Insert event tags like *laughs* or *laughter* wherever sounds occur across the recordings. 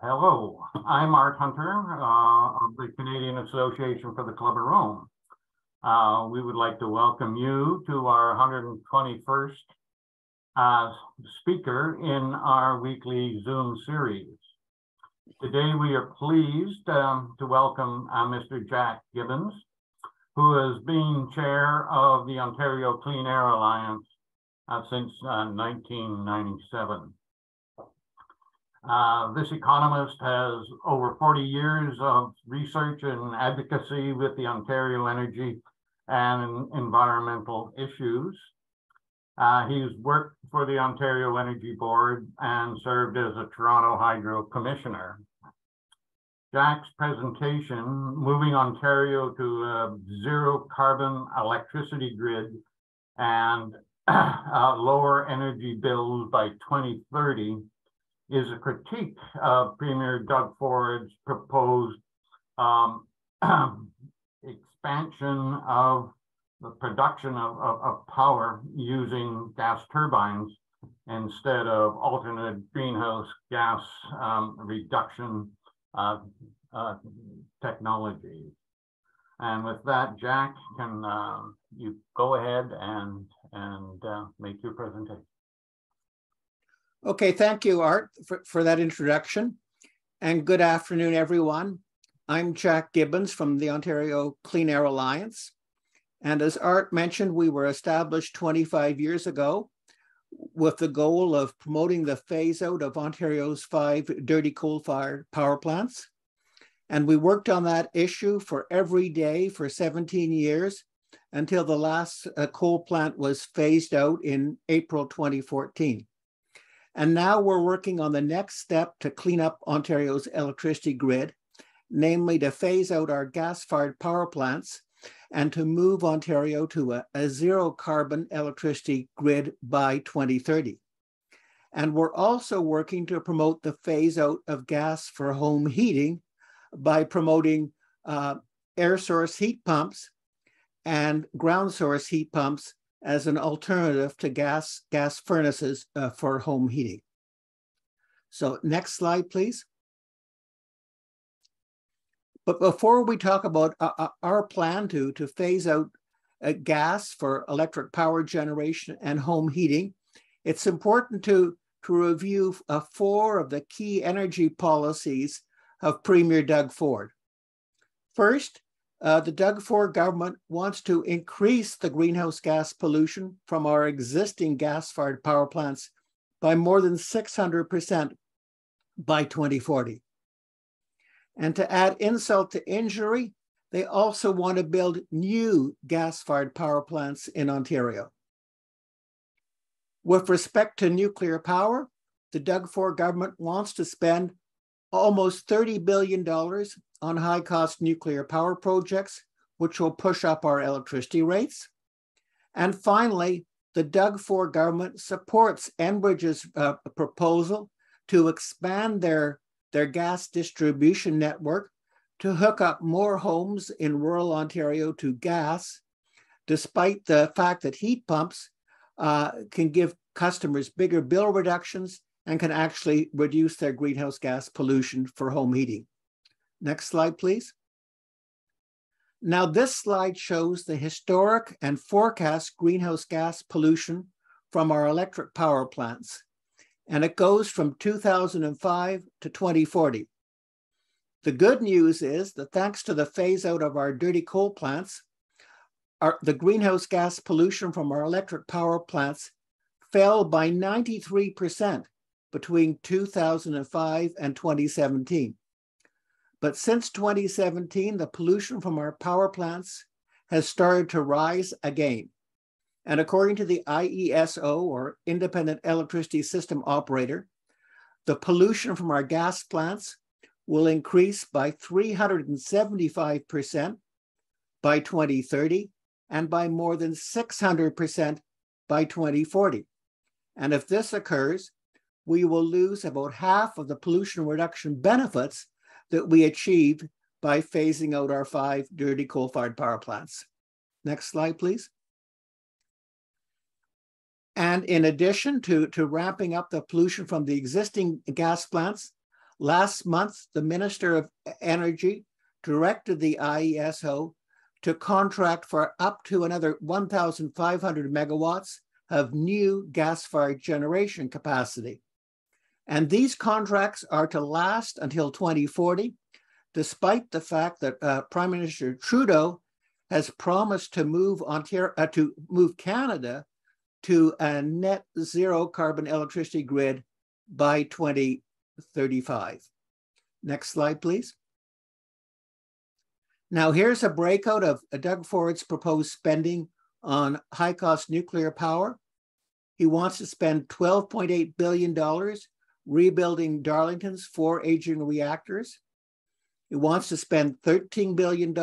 Hello, I'm Art Hunter uh, of the Canadian Association for the Club of Rome. Uh, we would like to welcome you to our 121st uh, speaker in our weekly Zoom series. Today we are pleased um, to welcome uh, Mr. Jack Gibbons, who has been chair of the Ontario Clean Air Alliance uh, since 1997. Uh, this economist has over 40 years of research and advocacy with the Ontario energy and environmental issues. Uh, he's worked for the Ontario Energy Board and served as a Toronto Hydro Commissioner. Jack's presentation, Moving Ontario to a Zero Carbon Electricity Grid and *clears throat* uh, Lower Energy Bills by 2030, is a critique of Premier Doug Ford's proposed um, *clears throat* expansion of the production of, of, of, power using gas turbines instead of alternate greenhouse gas um, reduction uh, uh, technologies. And with that, Jack, can uh, you go ahead and, and uh, make your presentation? Okay, thank you, Art, for, for that introduction. And good afternoon, everyone. I'm Jack Gibbons from the Ontario Clean Air Alliance. And as Art mentioned, we were established 25 years ago with the goal of promoting the phase out of Ontario's five dirty coal fired power plants. And we worked on that issue for every day for 17 years until the last uh, coal plant was phased out in April 2014. And now we're working on the next step to clean up Ontario's electricity grid, namely to phase out our gas fired power plants and to move Ontario to a, a, zero carbon electricity grid by 2030. And we're also working to promote the phase out of gas for home heating by promoting uh, air source heat pumps and ground source heat pumps as an alternative to gas, gas furnaces uh, for home heating. So next slide, please. But before we talk about uh, uh our plan to, to phase out uh, gas for electric power generation and home heating, it's important to, to review uh, four of the key energy policies of Premier Doug Ford. First, uh, the Doug Ford government wants to increase the greenhouse gas pollution from our existing gas fired power plants by more than 600% by 2040. And to add insult to injury, they also want to build new gas fired power plants in Ontario. With respect to nuclear power, the Doug Ford government wants to spend almost $30 billion on high cost nuclear power projects, which will push up our electricity rates. And finally, the Doug Ford government supports Enbridge's uh, proposal to expand their, their gas distribution network to hook up more homes in rural Ontario to gas, despite the fact that heat pumps uh, can give customers bigger bill reductions and can actually reduce their greenhouse gas pollution for home heating. Next slide, please. Now, this slide shows the historic and forecast greenhouse gas pollution from our electric power plants, and it goes from 2005 to 2040. The good news is that thanks to the phase out of our dirty coal plants, our, the greenhouse gas pollution from our electric power plants fell by 93% between 2005 and 2017. But since 2017, the pollution from our power plants has started to rise again. And according to the IESO, or Independent Electricity System Operator, the pollution from our gas plants will increase by 375% by 2030 and by more than 600% by 2040. And if this occurs, we will lose about half of the pollution reduction benefits that we achieved by phasing out our five dirty coal-fired power plants. Next slide, please. And in addition to, to ramping up the pollution from the existing gas plants, Last month, the Minister of Energy directed the IESO to contract for up to another 1,500 megawatts of new gas-fired generation capacity. And these contracts are to last until 2040, despite the fact that uh, Prime Minister Trudeau has promised to move Ontario uh, to move Canada to a net zero carbon electricity grid by 2035. Next slide, please. Now here's a breakout of Doug Ford's proposed spending on high cost nuclear power. He wants to spend $12.8 billion rebuilding Darlington's four aging reactors. He wants to spend $13 billion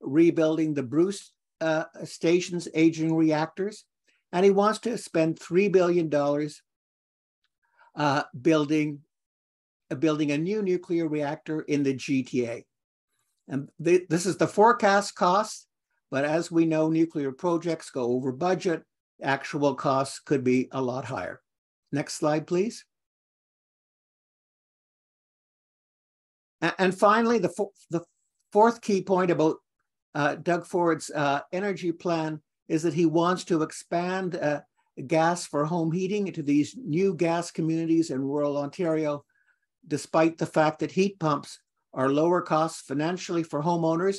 rebuilding the Bruce uh, station's aging reactors. And he wants to spend $3 billion uh, building, uh, building a new nuclear reactor in the GTA. And this is the forecast cost, but as we know, nuclear projects go over budget. Actual costs could be a lot higher. Next slide, please. And finally, the, the fourth key point about uh, Doug Ford's uh, energy plan is that he wants to expand uh, gas for home heating into these new gas communities in rural Ontario, despite the fact that heat pumps are lower costs financially for homeowners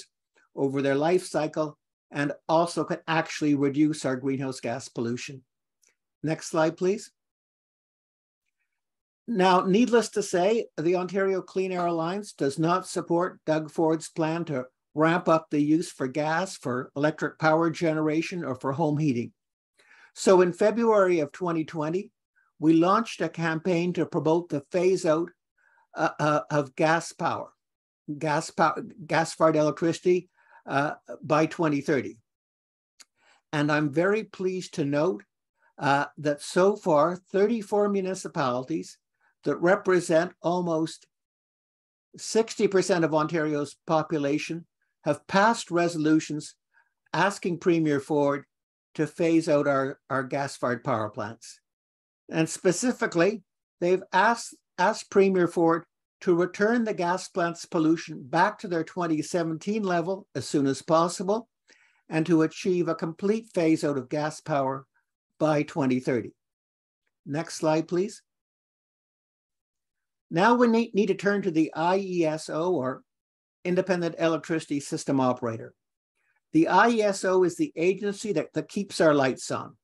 over their life cycle and also can actually reduce our greenhouse gas pollution. Next slide, please. Now, needless to say, the Ontario Clean Air Alliance does not support Doug Ford's plan to ramp up the use for gas for electric power generation or for home heating. So in February of 2020, we launched a campaign to promote the phase out uh, uh, of gas power gas power, gas-fired electricity uh, by 2030. And I'm very pleased to note uh, that so far, 34 municipalities that represent almost 60% of Ontario's population have passed resolutions asking Premier Ford to phase out our, our gas-fired power plants. And specifically, they've asked, asked Premier Ford to return the gas plants pollution back to their 2017 level as soon as possible and to achieve a complete phase out of gas power by 2030. Next slide, please. Now we need, need to turn to the IESO or Independent Electricity System Operator. The IESO is the agency that, that keeps our lights on.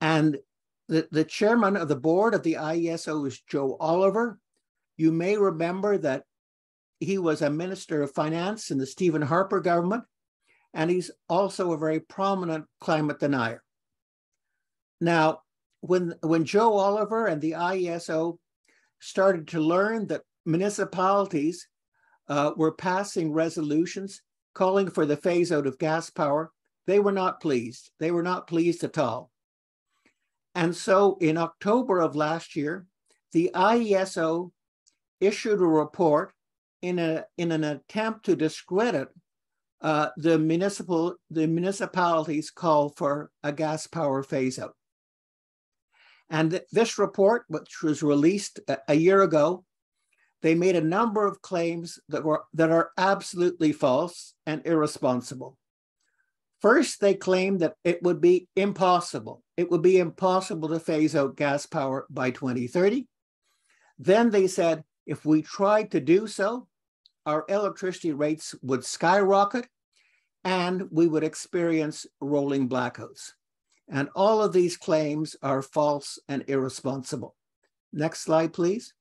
And the, the chairman of the board of the IESO is Joe Oliver, you may remember that he was a minister of finance in the Stephen Harper government, and he's also a very prominent climate denier. Now, when, when Joe Oliver and the IESO started to learn that municipalities uh, were passing resolutions calling for the phase out of gas power, they were not pleased. They were not pleased at all. And so in October of last year, the IESO issued a report in, a, in an attempt to discredit uh, the municipal the municipalities call for a gas power phase out. And this report, which was released a, year ago, they made a number of claims that were that are absolutely false and irresponsible. First, they claimed that it would be impossible. It would be impossible to phase out gas power by 2030. Then they said if we tried to do so, our electricity rates would skyrocket and we would experience rolling blackouts. And all of these claims are false and irresponsible. Next slide, please.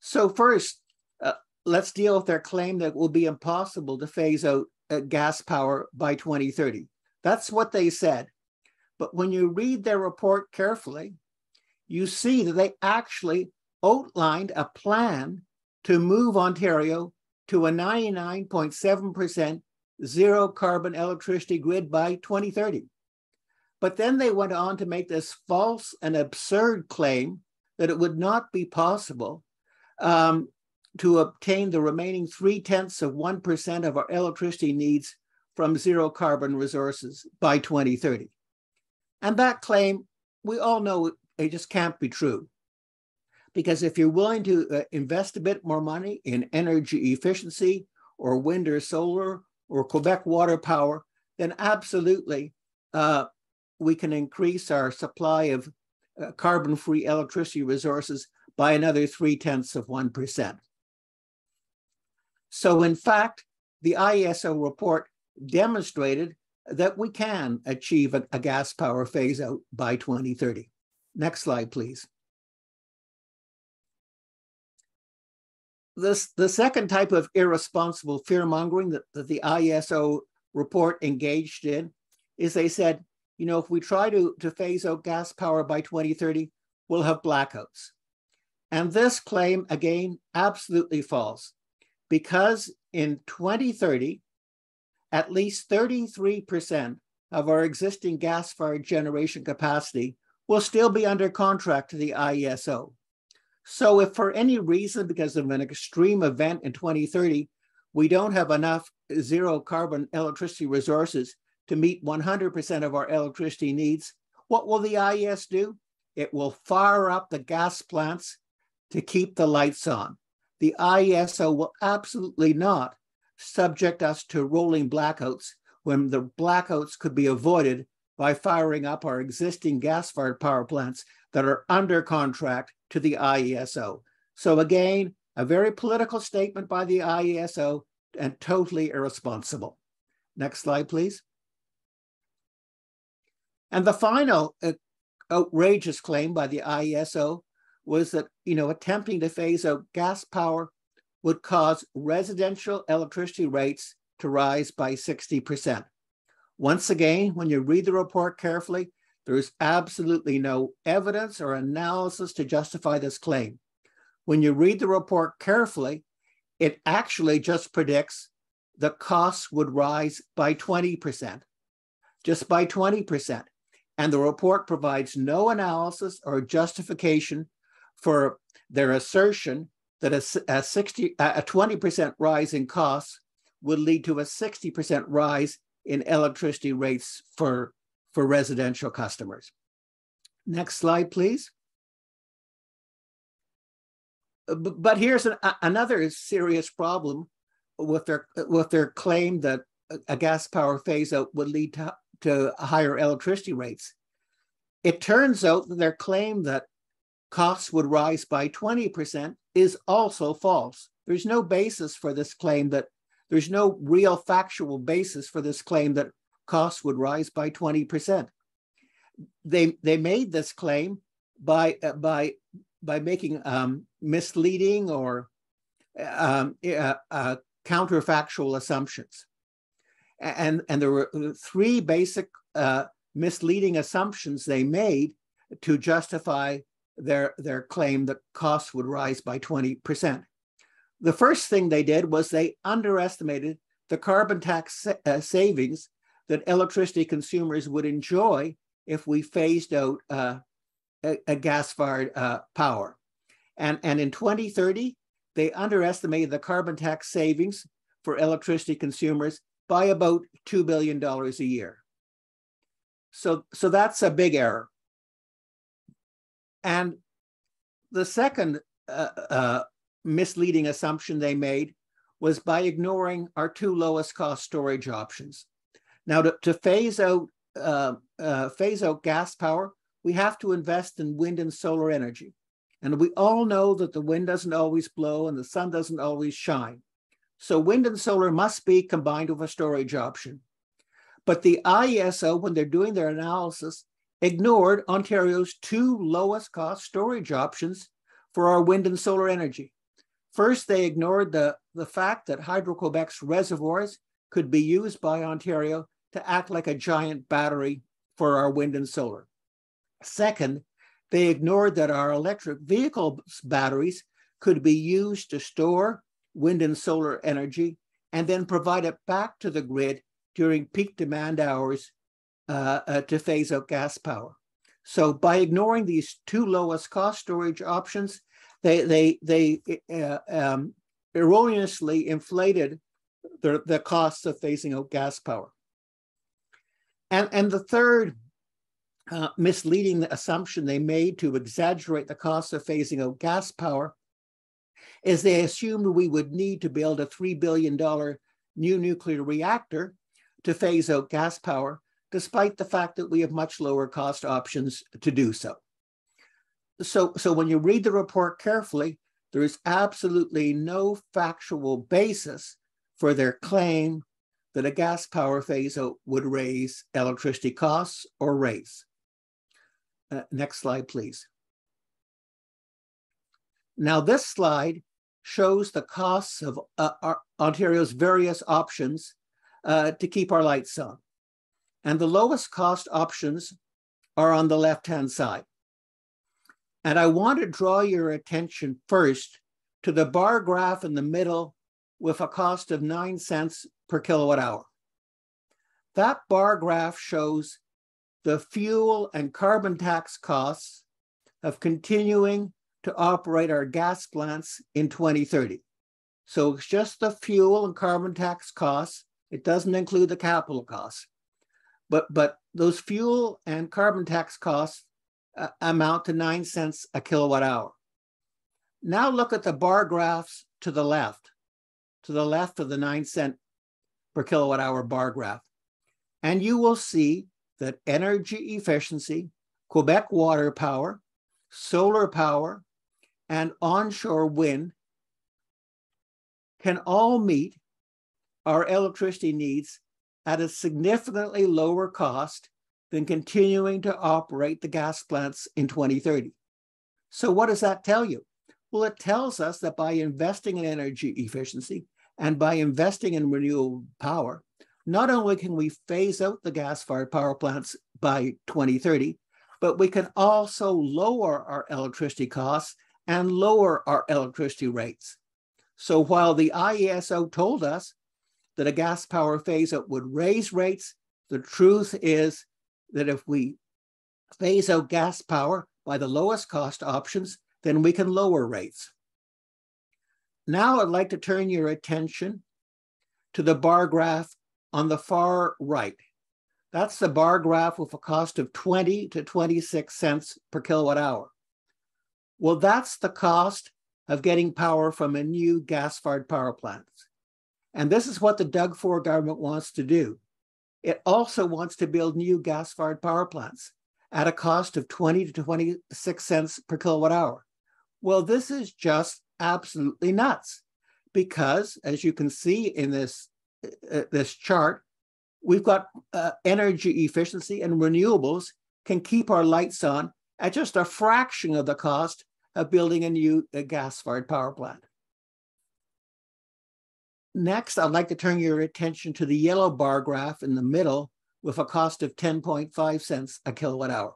So first, uh, let's deal with their claim that it will be impossible to phase out uh, gas power by 2030. That's what they said. But when you read their report carefully, you see that they actually outlined a plan to move Ontario to a 99.7% zero carbon electricity grid by 2030. But then they went on to make this false and absurd claim that it would not be possible um, to obtain the remaining three tenths of 1% of our electricity needs from zero carbon resources by 2030. And that claim, we all know it just can't be true. Because if you're willing to uh, invest a bit more money in energy efficiency or wind or solar or Quebec water power, then absolutely uh, we can increase our supply of uh, carbon free electricity resources by another three tenths of 1%. So, in fact, the IESO report demonstrated that we can achieve a, a gas power phase out by 2030. Next slide, please. This, the second type of irresponsible fear mongering that, that the IESO report engaged in is they said, you know, if we try to, to phase out gas power by 2030, we'll have blackouts. And this claim, again, absolutely false because in 2030, at least 33% of our existing gas fired generation capacity will still be under contract to the IESO. So, if for any reason, because of an extreme event in 2030, we don't have enough zero carbon electricity resources to meet 100% of our electricity needs, what will the IES do? It will fire up the gas plants to keep the lights on. The IESO will absolutely not subject us to rolling blackouts when the blackouts could be avoided by firing up our existing gas fired power plants that are under contract to the IESO. So, again, a very political statement by the IESO and totally irresponsible. Next slide, please. And the final uh, outrageous claim by the IESO was that, you know, attempting to phase out gas power would cause residential electricity rates to rise by 60%. Once again, when you read the report carefully, there's absolutely no evidence or analysis to justify this claim. When you read the report carefully, it actually just predicts the costs would rise by 20%, just by 20%. And the report provides no analysis or justification for their assertion that a, a 60 a 20% rise in costs would lead to a 60% rise in electricity rates for, for residential customers. Next slide, please. Uh, but here's an, another serious problem with their with their claim that a gas power phase out would lead to, to higher electricity rates. It turns out that their claim that costs would rise by 20% is also false. There's no basis for this claim that there's no real factual basis for this claim that costs would rise by 20%. They, they made this claim by, uh, by, by making um, misleading or um, uh, uh, counterfactual assumptions. And, and there were three basic uh, misleading assumptions they made to justify their, their claim that costs would rise by 20%. The first thing they did was they underestimated the carbon tax uh, savings that electricity consumers would enjoy if we phased out uh, a, a gas fired uh, power. And, and in 2030, they underestimated the carbon tax savings for electricity consumers by about $2 billion a year. So, so that's a big error. And the second uh, uh, misleading assumption they made was by ignoring our two lowest cost storage options. Now, to, to phase out uh, uh, phase out gas power, we have to invest in wind and solar energy. And we all know that the wind doesn't always blow and the sun doesn't always shine. So wind and solar must be combined with a storage option. But the IESO, when they're doing their analysis, ignored Ontario's two lowest cost storage options for our wind and solar energy. First, they ignored the, the fact that Hydro-Quebec's reservoirs could be used by Ontario to act like a giant battery for our wind and solar. Second, they ignored that our electric vehicle batteries could be used to store wind and solar energy and then provide it back to the grid during peak demand hours uh, uh, to phase out gas power. So by ignoring these two lowest cost storage options, they they they uh, um, erroneously inflated the, the costs of phasing out gas power. And, and the third uh, misleading assumption they made to exaggerate the cost of phasing out gas power is they assumed we would need to build a $3 billion new nuclear reactor to phase out gas power, despite the fact that we have much lower cost options to do so. So, so when you read the report carefully, there is absolutely no factual basis for their claim that a gas power phase out would raise electricity costs or rates. Uh, next slide, please. Now, this slide shows the costs of uh, Ontario's various options uh, to keep our lights on. And the lowest cost options are on the left-hand side. And I want to draw your attention first to the bar graph in the middle with a cost of nine cents per kilowatt hour. That bar graph shows the fuel and carbon tax costs of continuing to operate our gas plants in 2030. So it's just the fuel and carbon tax costs. It doesn't include the capital costs. But, but those fuel and carbon tax costs uh, amount to nine cents a kilowatt hour. Now look at the bar graphs to the left, to the left of the nine cent per kilowatt hour bar graph. And you will see that energy efficiency, Quebec water power, solar power, and onshore wind can all meet our electricity needs at a significantly lower cost than continuing to operate the gas plants in 2030. So, what does that tell you? Well, it tells us that by investing in energy efficiency and by investing in renewable power, not only can we phase out the gas fired power plants by 2030, but we can also lower our electricity costs and lower our electricity rates. So while the IESO told us that a gas power phase out would raise rates, the truth is that if we phase out gas power by the lowest cost options, then we can lower rates. Now I'd like to turn your attention to the bar graph on the far right. That's the bar graph with a cost of 20 to 26 cents per kilowatt hour. Well, that's the cost of getting power from a new gas-fired power plant. And this is what the Doug Ford government wants to do. It also wants to build new gas-fired power plants at a cost of 20 to 26 cents per kilowatt hour. Well, this is just absolutely nuts because as you can see in this, uh, this chart, we've got uh, energy efficiency and renewables can keep our lights on at just a fraction of the cost of building a new gas-fired power plant. Next, I'd like to turn your attention to the yellow bar graph in the middle with a cost of 10.5 cents a kilowatt hour.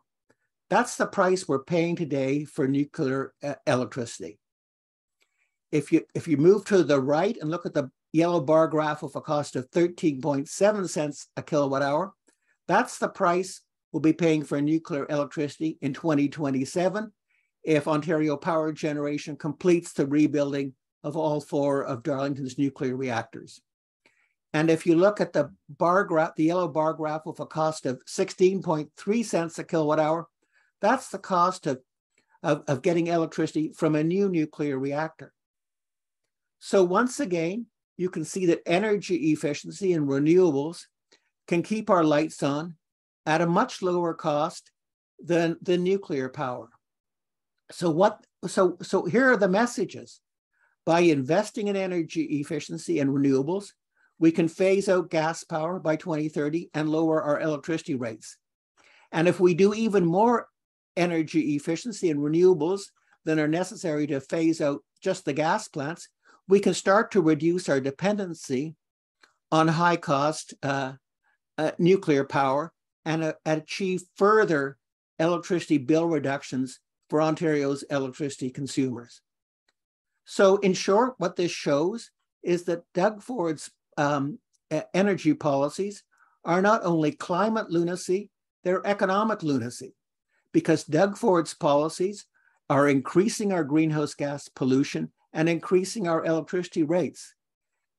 That's the price we're paying today for nuclear uh, electricity. If you, if you move to the right and look at the yellow bar graph with a cost of 13.7 cents a kilowatt hour, that's the price we'll be paying for nuclear electricity in 2027 if Ontario Power Generation completes the rebuilding of all four of Darlington's nuclear reactors. And if you look at the bar graph, the yellow bar graph with a cost of 16.3 cents a kilowatt hour, that's the cost of, of, of getting electricity from a new nuclear reactor. So once again, you can see that energy efficiency and renewables can keep our lights on at a much lower cost than, than nuclear power. So what so so here are the messages. By investing in energy efficiency and renewables, we can phase out gas power by 2030 and lower our electricity rates. And if we do even more energy efficiency and renewables than are necessary to phase out just the gas plants, we can start to reduce our dependency on high cost uh, uh, nuclear power and uh, achieve further electricity bill reductions for Ontario's electricity consumers. So, in short, what this shows is that Doug Ford's um, energy policies are not only climate lunacy, they're economic lunacy, because Doug Ford's policies are increasing our greenhouse gas pollution and increasing our electricity rates.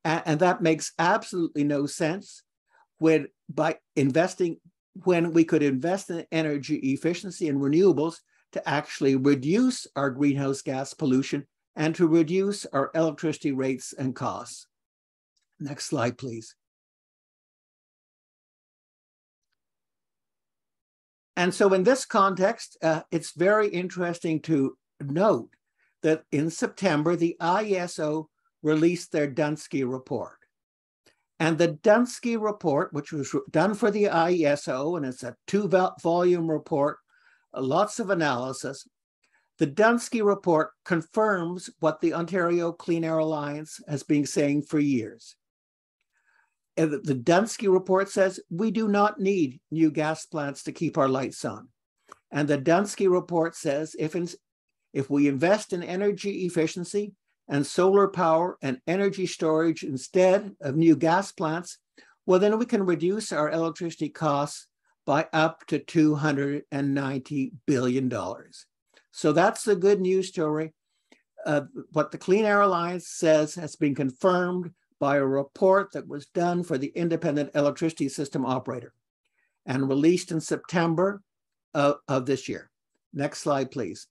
And, that makes absolutely no sense when by investing when we could invest in energy efficiency and renewables to actually reduce our greenhouse gas pollution and to reduce our electricity rates and costs. Next slide, please. And so in this context, uh, it's very interesting to note that in September, the IESO released their Dunsky report. And the Dunsky report, which was done for the IESO, and it's a two volume report, lots of analysis. The Dunsky report confirms what the Ontario Clean Air Alliance has been saying for years. The Dunsky report says we do not need new gas plants to keep our lights on. And the Dunsky report says if, in, if we invest in energy efficiency and solar power and energy storage instead of new gas plants, well, then we can reduce our electricity costs by up to $290 billion. So that's the good news story. Uh, what the Clean Air Alliance says has been confirmed by a report that was done for the Independent Electricity System Operator and released in September of, of this year. Next slide, please.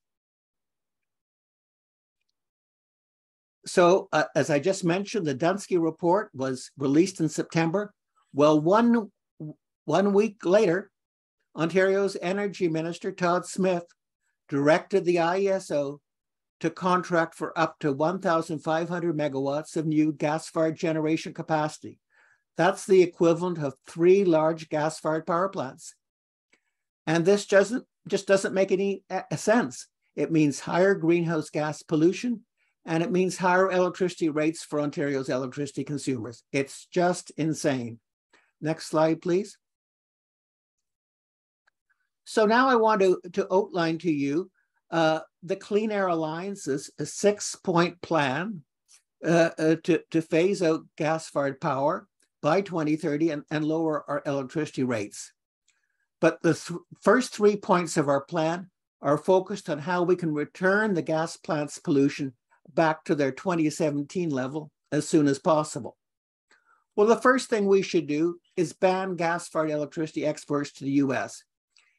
So, uh, as I just mentioned, the Dunsky report was released in September. Well, one, one week later, Ontario's Energy Minister, Todd Smith, directed the IESO to contract for up to 1,500 megawatts of new gas-fired generation capacity. That's the equivalent of three large gas-fired power plants. And this doesn't just doesn't make any eh, sense. It means higher greenhouse gas pollution, and it means higher electricity rates for Ontario's electricity consumers. It's just insane. Next slide, please. So now I want to, to outline to you uh, the Clean Air Alliance's six-point plan uh, uh, to, to phase out gas-fired power by 2030 and, and lower our electricity rates. But the th first three points of our plan are focused on how we can return the gas plants pollution back to their 2017 level as soon as possible. Well, the first thing we should do is ban gas-fired electricity exports to the US.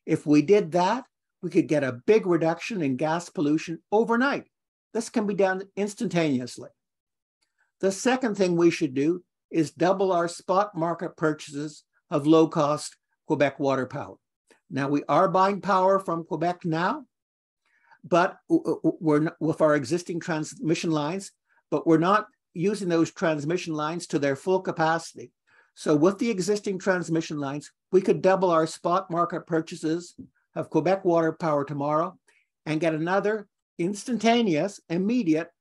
If we did that, we could get a big reduction in gas pollution overnight. This can be done instantaneously. The second thing we should do is double our spot market purchases of low cost Quebec water power. Now, we are buying power from Quebec now, but we're with our existing transmission lines, but we're not using those transmission lines to their full capacity. So with the existing transmission lines, we could double our spot market purchases of Quebec water power tomorrow and get another instantaneous, immediate,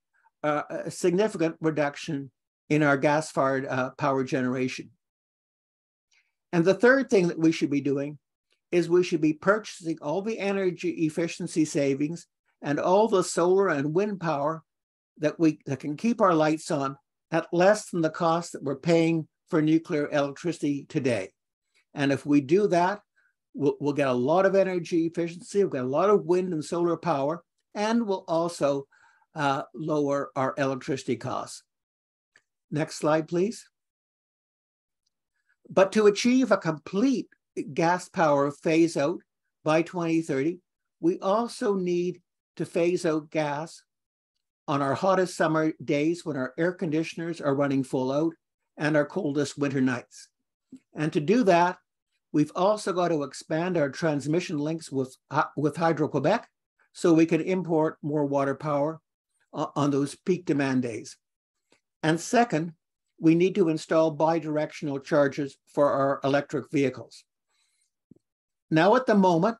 uh, significant reduction in our gas-fired uh, power generation. And the third thing that we should be doing is we should be purchasing all the energy efficiency savings and all the solar and wind power that we that can keep our lights on at less than the cost that we're paying for nuclear electricity today. And if we do that, we'll, we'll get a lot of energy efficiency, we'll get a lot of wind and solar power, and we'll also uh, lower our electricity costs. Next slide, please. But to achieve a complete gas power phase out by 2030, we also need to phase out gas on our hottest summer days when our air conditioners are running full out and our coldest winter nights. And to do that, we've also got to expand our transmission links with, uh, with Hydro-Quebec so we can import more water power uh, on those peak demand days. And second, we need to install bidirectional chargers for our electric vehicles. Now at the moment,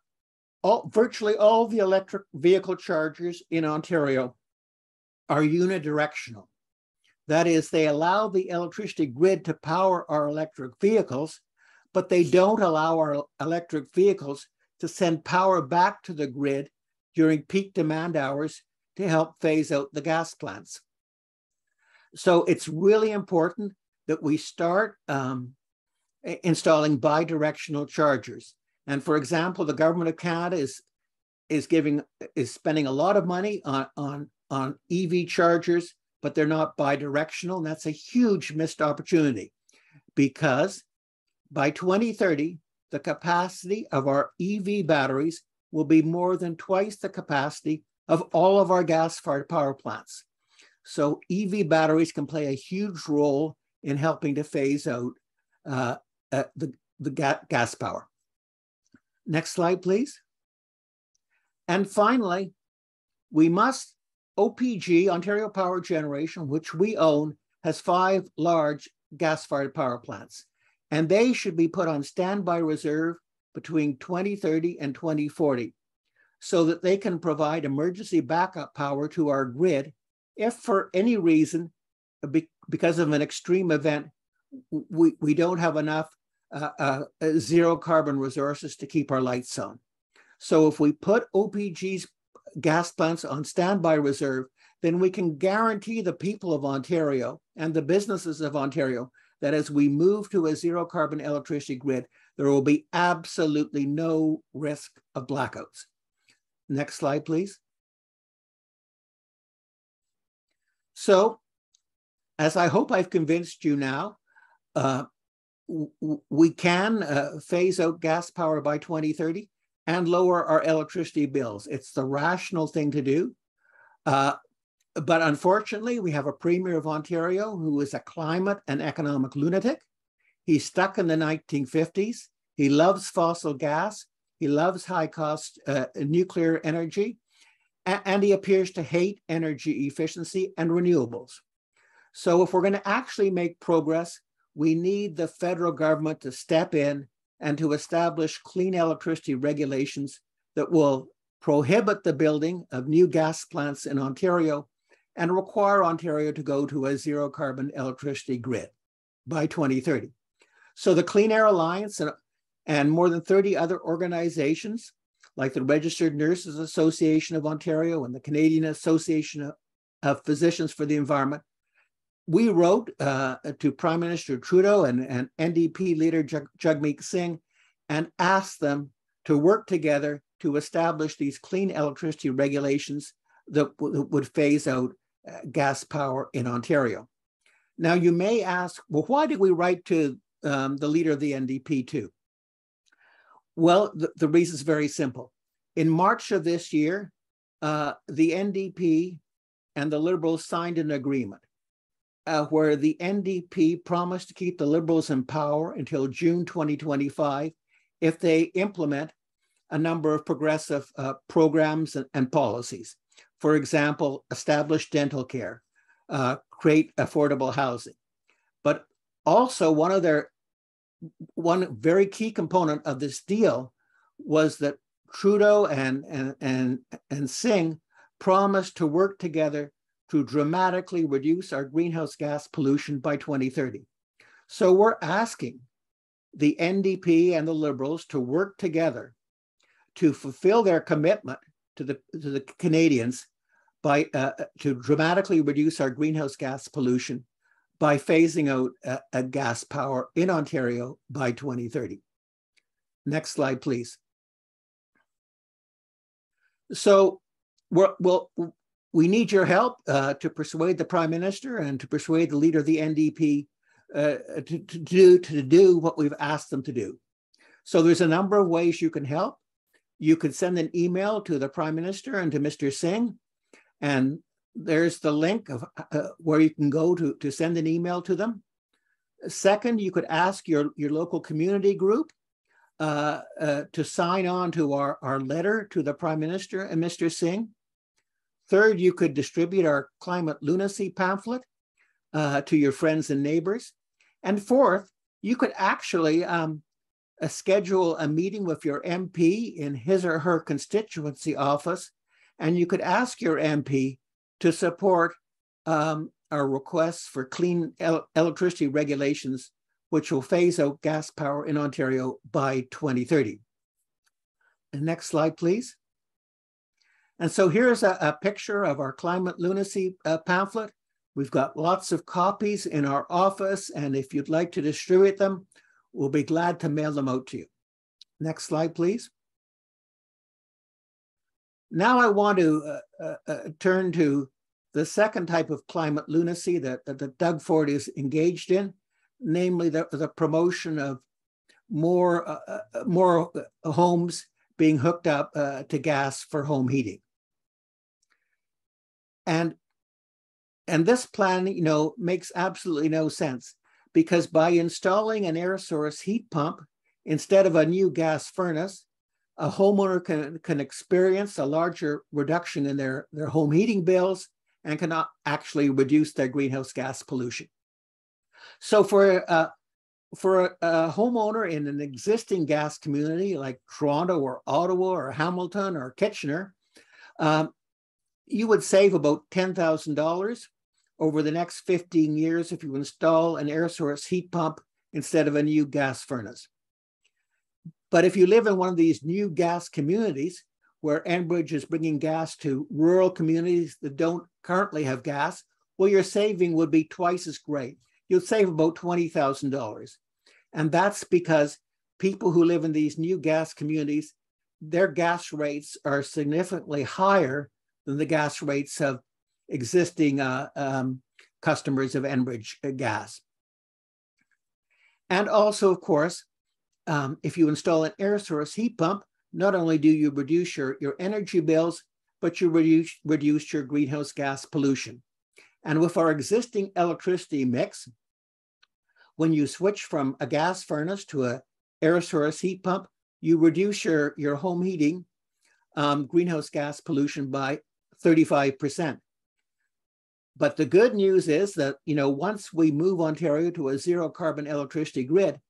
all, virtually all the electric vehicle chargers in Ontario are unidirectional. That is, they allow the electricity grid to power our electric vehicles, but they don't allow our electric vehicles to send power back to the grid during peak demand hours to help phase out the gas plants. So it's really important that we start um, installing bidirectional chargers. And for example, the government of Canada is is giving is spending a lot of money on on on EV chargers, but they're not bidirectional. And that's a huge missed opportunity because by 2030, the capacity of our EV batteries will be more than twice the capacity of all of our gas-fired power plants. So EV batteries can play a huge role in helping to phase out uh, uh, the, the ga gas power. Next slide, please. And finally, we must, OPG, Ontario Power Generation, which we own, has five large gas-fired power plants, and they should be put on standby reserve between 2030 and 2040 so that they can provide emergency backup power to our grid if for any reason, because of an extreme event, we, we don't have enough uh, uh, zero carbon resources to keep our lights on. So if we put OPG's gas plants on standby reserve, then we can guarantee the people of Ontario and the businesses of Ontario that as we move to a zero carbon electricity grid, there will be absolutely no risk of blackouts. Next slide, please. So, as I hope I've convinced you now, uh, we can uh, phase out gas power by 2030 and lower our electricity bills. It's the rational thing to do. Uh, but unfortunately, we have a premier of Ontario who is a climate and economic lunatic. He's stuck in the 1950s. He loves fossil gas. He loves high cost uh, nuclear energy. and he appears to hate energy efficiency and renewables. So, if we're going to actually make progress, we need the federal government to step in and to establish clean electricity regulations that will prohibit the building of new gas plants in Ontario and require Ontario to go to a zero carbon electricity grid by 2030. So the Clean Air Alliance and, and more than 30 other organizations, like the Registered Nurses Association of Ontario and the Canadian Association of, of Physicians for the Environment, we wrote uh, to Prime Minister Trudeau and, and NDP leader Jug, Singh and asked them to work together to establish these clean electricity regulations that, would phase out uh, gas power in Ontario. Now, you may ask, well, why did we write to um, the leader of the NDP too? Well, the, the reason is very simple. In March of this year, uh, the NDP and the Liberals signed an agreement uh, where the NDP promised to keep the Liberals in power until June 2025 if they implement a number of progressive uh, programs and, and, policies. For example, establish dental care, uh, create affordable housing. But also, one of their one very key component of this deal was that Trudeau and and and, and Singh promised to work together to dramatically reduce our greenhouse gas pollution by 2030. So we're asking the NDP and the Liberals to work together to fulfill their commitment to the, to the Canadians by uh, to dramatically reduce our greenhouse gas pollution by phasing out uh, a gas power in Ontario by 2030. Next slide, please. So we're, we'll, we need your help uh, to persuade the prime minister and to persuade the leader of the NDP uh, to, to, do, to do what we've asked them to do. So there's a number of ways you can help. You could send an email to the prime minister and to Mr. Singh, and there's the link of uh, where you can go to, to send an email to them. Second, you could ask your, your local community group uh, uh, to sign on to our, our letter to the prime minister and Mr. Singh. Third, you could distribute our climate lunacy pamphlet uh, to your friends and neighbors. And fourth, you could actually um, uh, schedule a meeting with your MP in his or her constituency office, and you could ask your MP to support um, our requests for clean el electricity regulations, which will phase out gas power in Ontario by 2030. The next slide, please. And so here's a, a picture of our climate lunacy uh, pamphlet. We've got lots of copies in our office, and if you'd like to distribute them, we'll be glad to mail them out to you. Next slide, please. Now I want to uh, uh, uh turn to the second type of climate lunacy that, that, Doug Ford is engaged in, namely the, the promotion of more uh, uh more homes being hooked up uh, to gas for home heating. And and this plan, you know, makes absolutely no sense because by installing an air source heat pump instead of a new gas furnace, a homeowner can, can experience a larger reduction in their, their home heating bills and can actually reduce their greenhouse gas pollution. So for, uh, for a, a, homeowner in an existing gas community like Toronto or Ottawa or Hamilton or Kitchener, um, you would save about $10,000 over the next 15 years if you install an air source heat pump instead of a new gas furnace. But if you live in one of these new gas communities where Enbridge is bringing gas to rural communities that don't currently have gas, well, your saving would be twice as great. You'll save about $20,000. And that's because people who live in these new gas communities, their gas rates are significantly higher than the gas rates of existing uh, um, customers of Enbridge gas. And also, of course, um, if you install an air source heat pump, not only do you reduce your, your energy bills, but you reduce, reduce your greenhouse gas pollution. And with our existing electricity mix, when you switch from a gas furnace to a air source heat pump, you reduce your, your home heating um, greenhouse gas pollution by 35%. But the good news is that, you know, once we move Ontario to a zero carbon electricity grid,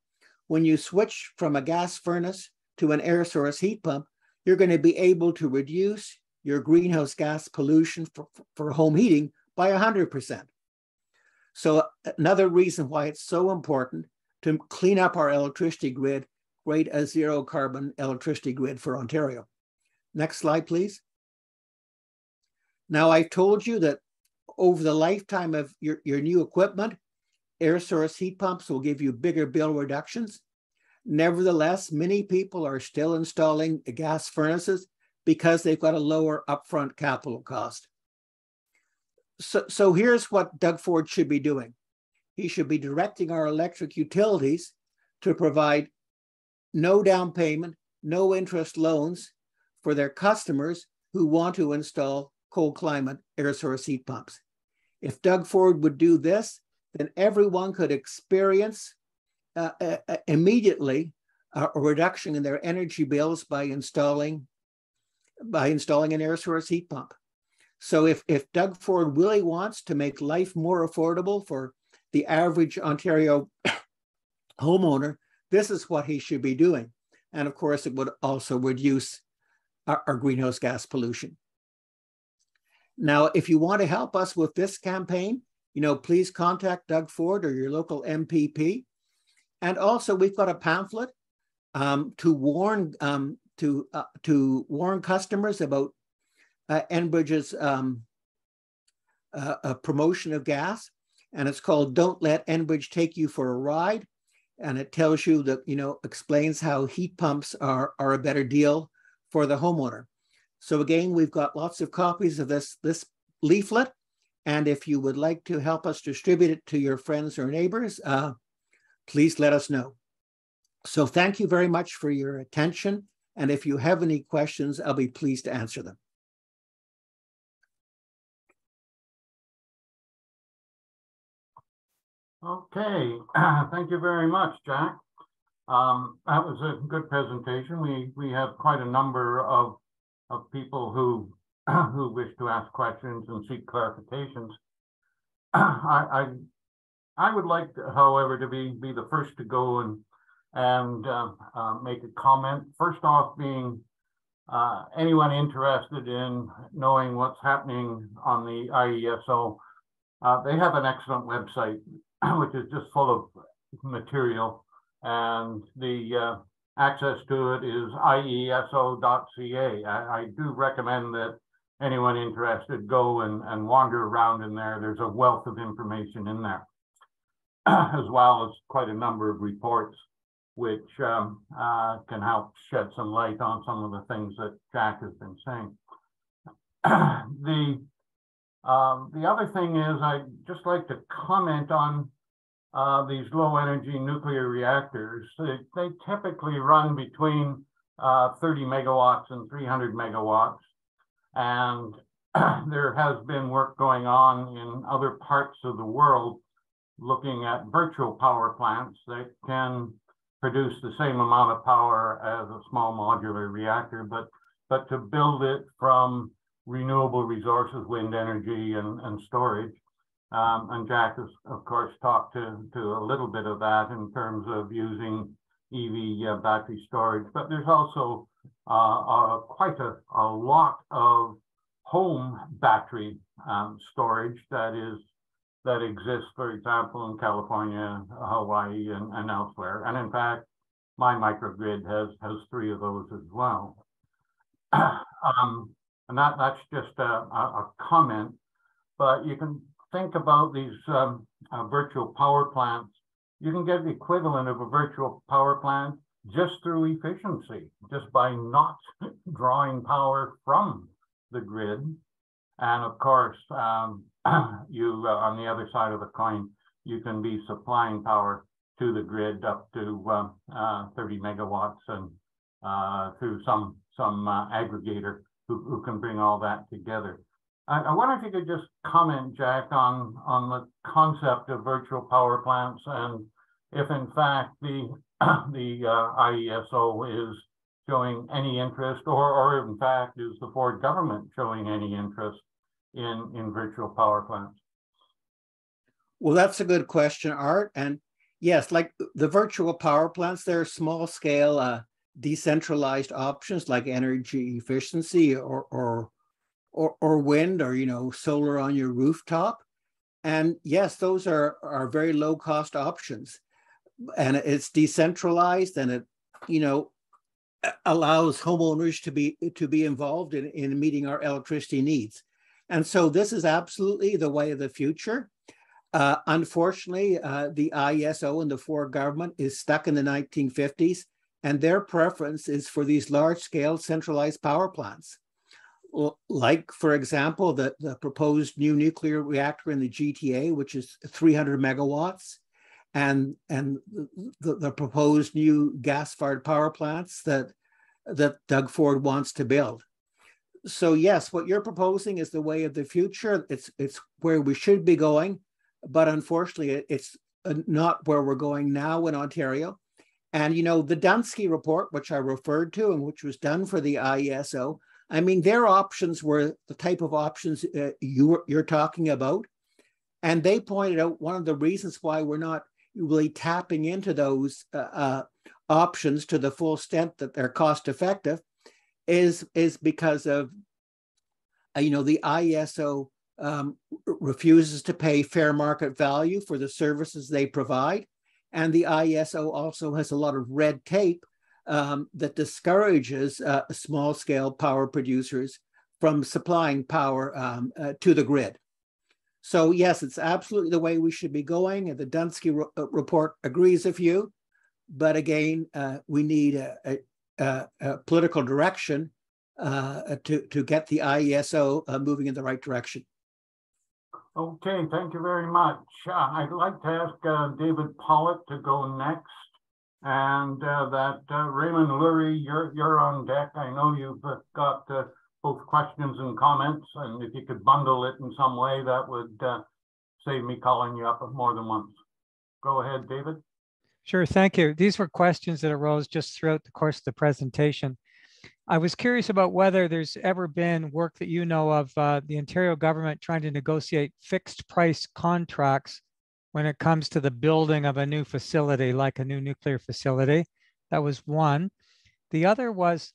when you switch from a gas furnace to an air source heat pump, you're going to be able to reduce your greenhouse gas pollution for, for home heating by 100%. So another reason why it's so important to clean up our electricity grid, create a zero carbon electricity grid for Ontario. Next slide, please. Now I've told you that over the lifetime of your, your new equipment, air source heat pumps will give you bigger bill reductions. Nevertheless, many people are still installing gas furnaces because they've got a lower upfront capital cost. So, so here's what Doug Ford should be doing. He should be directing our electric utilities to provide no down payment, no interest loans for their customers who want to install cold climate air source heat pumps. If Doug Ford would do this, then everyone could experience uh, uh, uh, immediately a reduction in their energy bills by installing by installing an air source heat pump. So if, if Doug Ford really wants to make life more affordable for the average Ontario *coughs* homeowner, this is what he should be doing. And of course, it would also reduce our, our greenhouse gas pollution. Now, if you want to help us with this campaign, you know, please contact Doug Ford or your local MPP. And also, we've got a pamphlet um, to warn um, to uh, to warn customers about uh, Enbridge's um, uh, promotion of gas, and it's called "Don't Let Enbridge Take You for a Ride," and it tells you that you know explains how heat pumps are are a better deal for the homeowner. So again, we've got lots of copies of this, this leaflet. And if you would like to help us distribute it to your friends or neighbors, uh, please let us know. So thank you very much for your attention. And if you have any questions, I'll be pleased to answer them. Okay, *clears throat* thank you very much, Jack. Um, that was a good presentation. We we have quite a number of of people who *clears throat* who wish to ask questions and seek clarifications. *clears throat* I, I I would like, however, to be be the first to go and and uh, uh, make a comment. First off, being uh, anyone interested in knowing what's happening on the IESO, uh, they have an excellent website, *clears throat* which is just full of material. And the uh, access to it is ieso.ca. I, I do recommend that anyone interested go and, and wander around in there. There's a wealth of information in there, *clears throat* as well as quite a number of reports which um, uh, can help shed some light on some of the things that Jack has been saying. *clears throat* the um, the other thing is I'd just like to comment on uh, these low energy nuclear reactors, they, they typically run between uh, 30 megawatts and 300 megawatts. And *clears throat* there has been work going on in other parts of the world looking at virtual power plants that can produce the same amount of power as a small modular reactor, but but to build it from renewable resources, wind energy and, and storage. Um, and Jack has, of course, talked to, to a little bit of that in terms of using EV uh, battery storage, but there's also uh, quite a, a lot of home battery um, storage that is that exists, for example, in California, Hawaii, and, and elsewhere. And in fact, my microgrid has has three of those as well. *clears throat* um, and that that's just a, a, comment, but you can think about these um, uh, virtual power plants. You can get the equivalent of a virtual power plant just through efficiency, just by not *laughs* drawing power from the grid. And of course, um, *clears throat* you uh, on the other side of the coin, you can be supplying power to the grid up to uh, uh, 30 megawatts and uh, through some some uh, aggregator who, who can bring all that together. I, I wonder if you could just comment, Jack, on on the concept of virtual power plants and if in fact the *clears throat* the uh, IESO is showing any interest, or or in fact is the Ford government showing any interest in in virtual power plants? Well, that's a good question, Art. And yes, like the virtual power plants, they're small scale, uh, decentralized options like energy efficiency or, or or or wind or you know solar on your rooftop. And yes, those are are very low cost options, and it's decentralized and it you know allows homeowners to be to be involved in, in meeting our electricity needs. And so this is absolutely the way of the future. Uh, unfortunately, uh, the ISO and the Ford government is stuck in the 1950s, and their preference is for these large scale centralized power plants. Like, for example, the, the proposed new nuclear reactor in the GTA, which is 300 megawatts, and, and the, the proposed new gas fired power plants that, that Doug Ford wants to build so yes, what you're proposing is the way of the future. It's it's where we should be going, but unfortunately, it's uh, not where we're going now in Ontario. And you know, the Dunsky report, which I referred to and which was done for the IESO, I mean, their options were the type of options uh, you you're talking about, and they pointed out one of the reasons why we're not really tapping into those uh, uh, options to the full extent that they're cost effective is is because of uh, you know the IESO um, refuses to pay fair market value for the services they provide, and the IESO also has a lot of red tape um, that discourages uh, small scale power producers from supplying power um, uh, to the grid. So yes, it's absolutely the way we should be going, and the Dunsky re- uh, report agrees with you. But again, uh, we need a, a, uh, uh, political direction uh, to, to get the IESO uh, moving in the right direction. Okay, thank you very much. I'd like to ask David Pollitt to go next. And uh, that uh, Raymond Lurie, you're, you're on deck. I know you've uh, got both questions and comments. And if you could bundle it in some way, that would save me calling you up more than once. Go ahead, David. Sure, thank you. These were questions that arose just throughout the course of the presentation. I was curious about whether there's ever been work that you know of uh, the Ontario government trying to negotiate fixed price contracts when it comes to the building of a new facility, like a new nuclear facility. That was one. The other was,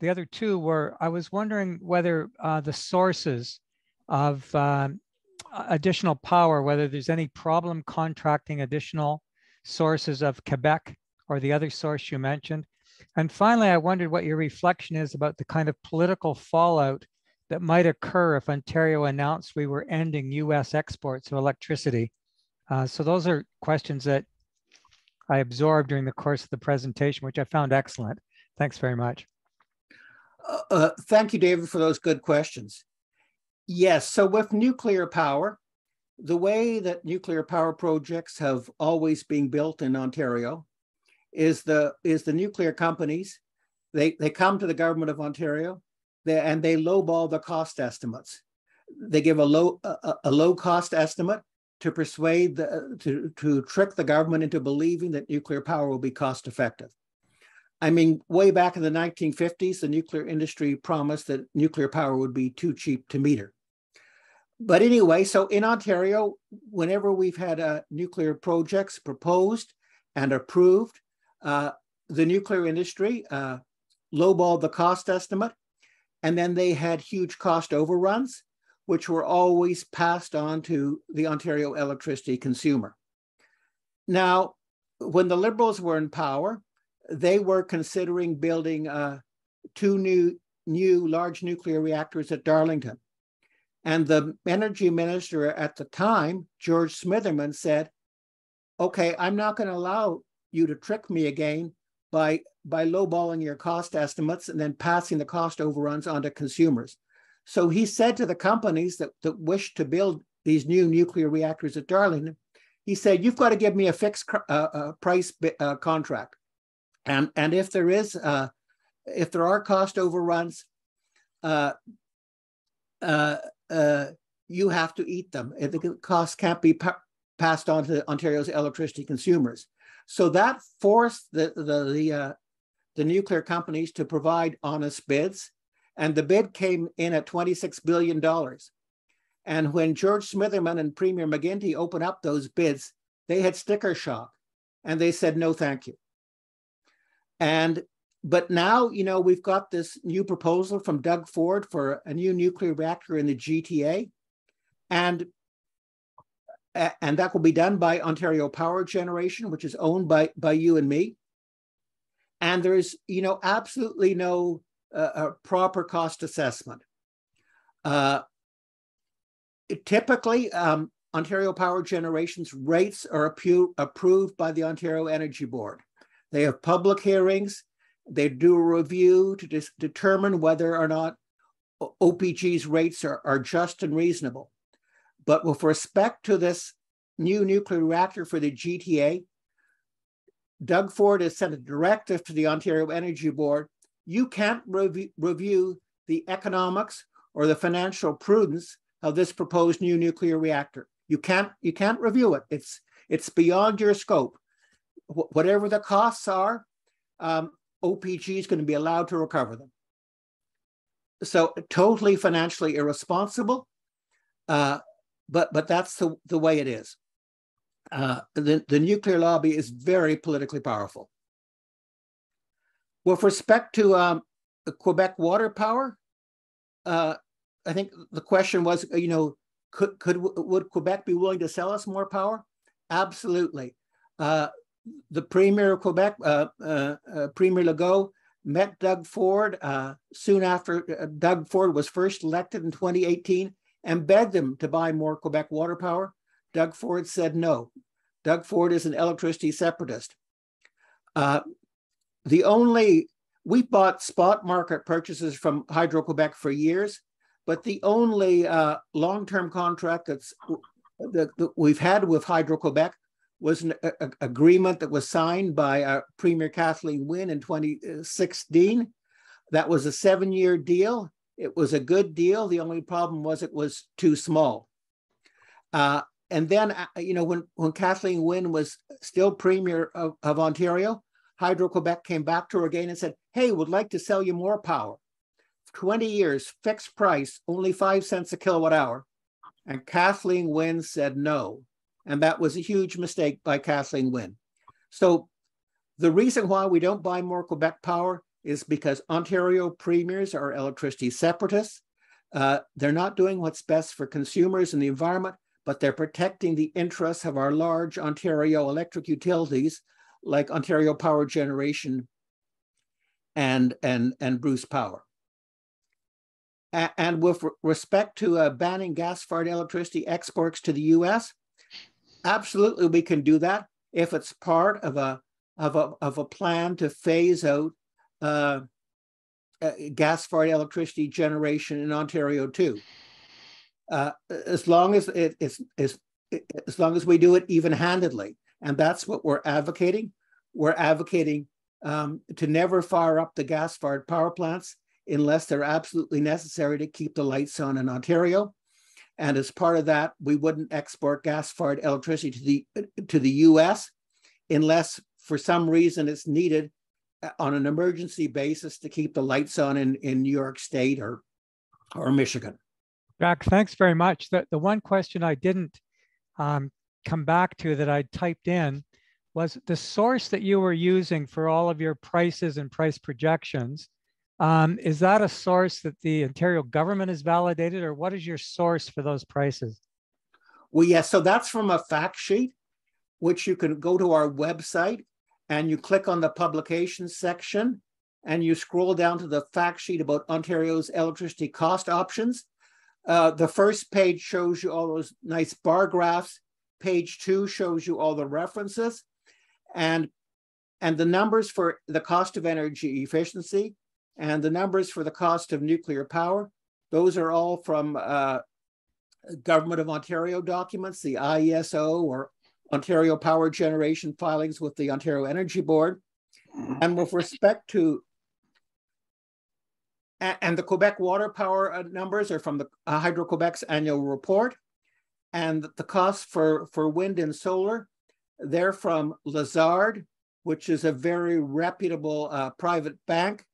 the other two were, I was wondering whether uh, the sources of uh, additional power, whether there's any problem contracting additional sources of Quebec or the other source you mentioned. And finally, I wondered what your reflection is about the kind of political fallout that might occur if Ontario announced we were ending US exports of electricity. Uh, so those are questions that I absorbed during the course of the presentation, which I found excellent. Thanks very much. Uh, uh, thank you, David, for those good questions. Yes, so with nuclear power, the way that nuclear power projects have always been built in Ontario is the is the nuclear companies they they come to the government of Ontario they, and they lowball the cost estimates. They give a low a, a low cost estimate to persuade the to to trick the government into believing that nuclear power will be cost effective. I mean, way back in the 1950s, the nuclear industry promised that nuclear power would be too cheap to meter but anyway, so in Ontario, whenever we've had uh, nuclear projects proposed and approved, uh, the nuclear industry uh, lowballed the cost estimate, and then they had huge cost overruns, which were always passed on to the Ontario electricity consumer. Now, when the Liberals were in power, they were considering building uh, two new, new large nuclear reactors at Darlington. And the energy minister at the time, George Smitherman, said, okay, I'm not going to allow you to trick me again by, by lowballing your cost estimates and then passing the cost overruns onto consumers. So he said to the companies that, that wish to build these new nuclear reactors at Darlington, he said, you've got to give me a fixed uh, uh, price uh, contract. And, and if there is, uh, if there are cost overruns, uh, uh, you have to eat them. The costs can't be pa passed on to Ontario's electricity consumers. So that forced the the the, the nuclear companies to provide honest bids, and the bid came in at twenty six billion dollars. And when George Smitherman and Premier McGuinty opened up those bids, they had sticker shock, and they said no, thank you. And but now, you know, we've got this new proposal from Doug Ford for a new nuclear reactor in the GTA. And, and that will be done by Ontario Power Generation, which is owned by, by you and me. And there's, you know, absolutely no uh, proper cost assessment. Uh, typically, um, Ontario Power Generation's rates are approved by the Ontario Energy Board. They have public hearings they do a review to determine whether or not OPG's rates are, are just and reasonable. But with respect to this new nuclear reactor for the GTA, Doug Ford has sent a directive to the Ontario Energy Board. You can't rev- review the economics or the financial prudence of this proposed new nuclear reactor. You can't you can't review it. It's it's beyond your scope. Wh- whatever the costs are, um, OPG is going to be allowed to recover them. So totally financially irresponsible, uh, but but that's the, the way it is. Uh, the, the nuclear lobby is very politically powerful. With respect to um, Quebec water power, uh, I think the question was, you know, could, could would Quebec be willing to sell us more power? Absolutely. Uh, the Premier of Quebec, uh, uh, uh, Premier Legault, met Doug Ford uh, soon after uh, Doug Ford was first elected in 2018 and begged him to buy more Quebec water power. Doug Ford said no. Doug Ford is an electricity separatist. Uh, the only, we bought spot market purchases from Hydro Quebec for years, but the only long term contract that's that, that we've had with Hydro Quebec was an a, a agreement that was signed by uh, Premier Kathleen Wynne in 2016. That was a seven year deal. It was a good deal. The only problem was it was too small. Uh, and then, uh, you know, when, when Kathleen Wynne was still Premier of, of Ontario, Hydro Quebec came back to her again and said, hey, would like to sell you more power. 20 years, fixed price, only five cents a kilowatt hour. And Kathleen Wynne said no. And that was a huge mistake by Kathleen Wynne. So the reason why we don't buy more Quebec power is because Ontario premiers are electricity separatists. Uh, they're not doing what's best for consumers and the environment, but they're protecting the interests of our large Ontario electric utilities like Ontario Power Generation and, and, and Bruce Power. A and with respect to uh, banning gas-fired electricity exports to the US, absolutely we can do that if it's part of a of a of a plan to phase out uh, uh, gas-fired electricity generation in Ontario too. Uh, as long as it is as long as we do it even handedly. And that's what we're advocating. We're advocating um, to never fire up the gas fired power plants unless they're absolutely necessary to keep the lights on in Ontario. And as part of that, we wouldn't export gas fired electricity to the, to the US unless for some reason it's needed uh, on an emergency basis to keep the lights on in, in New York State or, or Michigan. Jack, thanks very much. The, the one question I didn't um, come back to that I typed in was the source that you were using for all of your prices and price projections. Um, is that a source that the Ontario government has validated, or what is your source for those prices? Well, yes, yeah, so that's from a fact sheet, which you can go to our website and you click on the publications section and you scroll down to the fact sheet about Ontario's electricity cost options. Uh, the first page shows you all those nice bar graphs. Page two shows you all the references and, and the numbers for the cost of energy efficiency and the numbers for the cost of nuclear power. Those are all from uh, Government of Ontario documents, the IESO or Ontario Power Generation filings with the Ontario Energy Board. And with respect to, and the Quebec water power uh, numbers are from the uh, Hydro-Quebec's annual report. And the cost for, for wind and solar, they're from Lazard, which is a very reputable uh, private bank.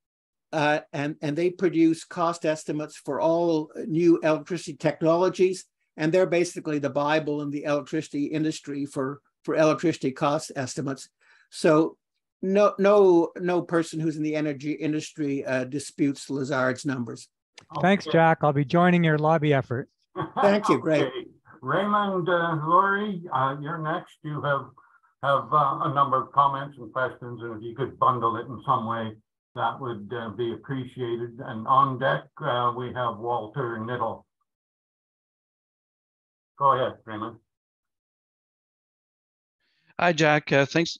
Uh, and, and they produce cost estimates for all new electricity technologies and they're basically the Bible in the electricity industry for for electricity cost estimates. So no no no person who's in the energy industry uh, disputes Lazard's numbers. Thanks, Jack. I'll be joining your lobby effort. Thank you. Great. *laughs* Raymond uh, uh, you're next. You have have uh, a number of comments and questions, and if you could bundle it in some way, that would uh, be appreciated. And on deck, uh, we have Walter Niddle. Go ahead, Raymond. Hi, Jack. Uh, thanks.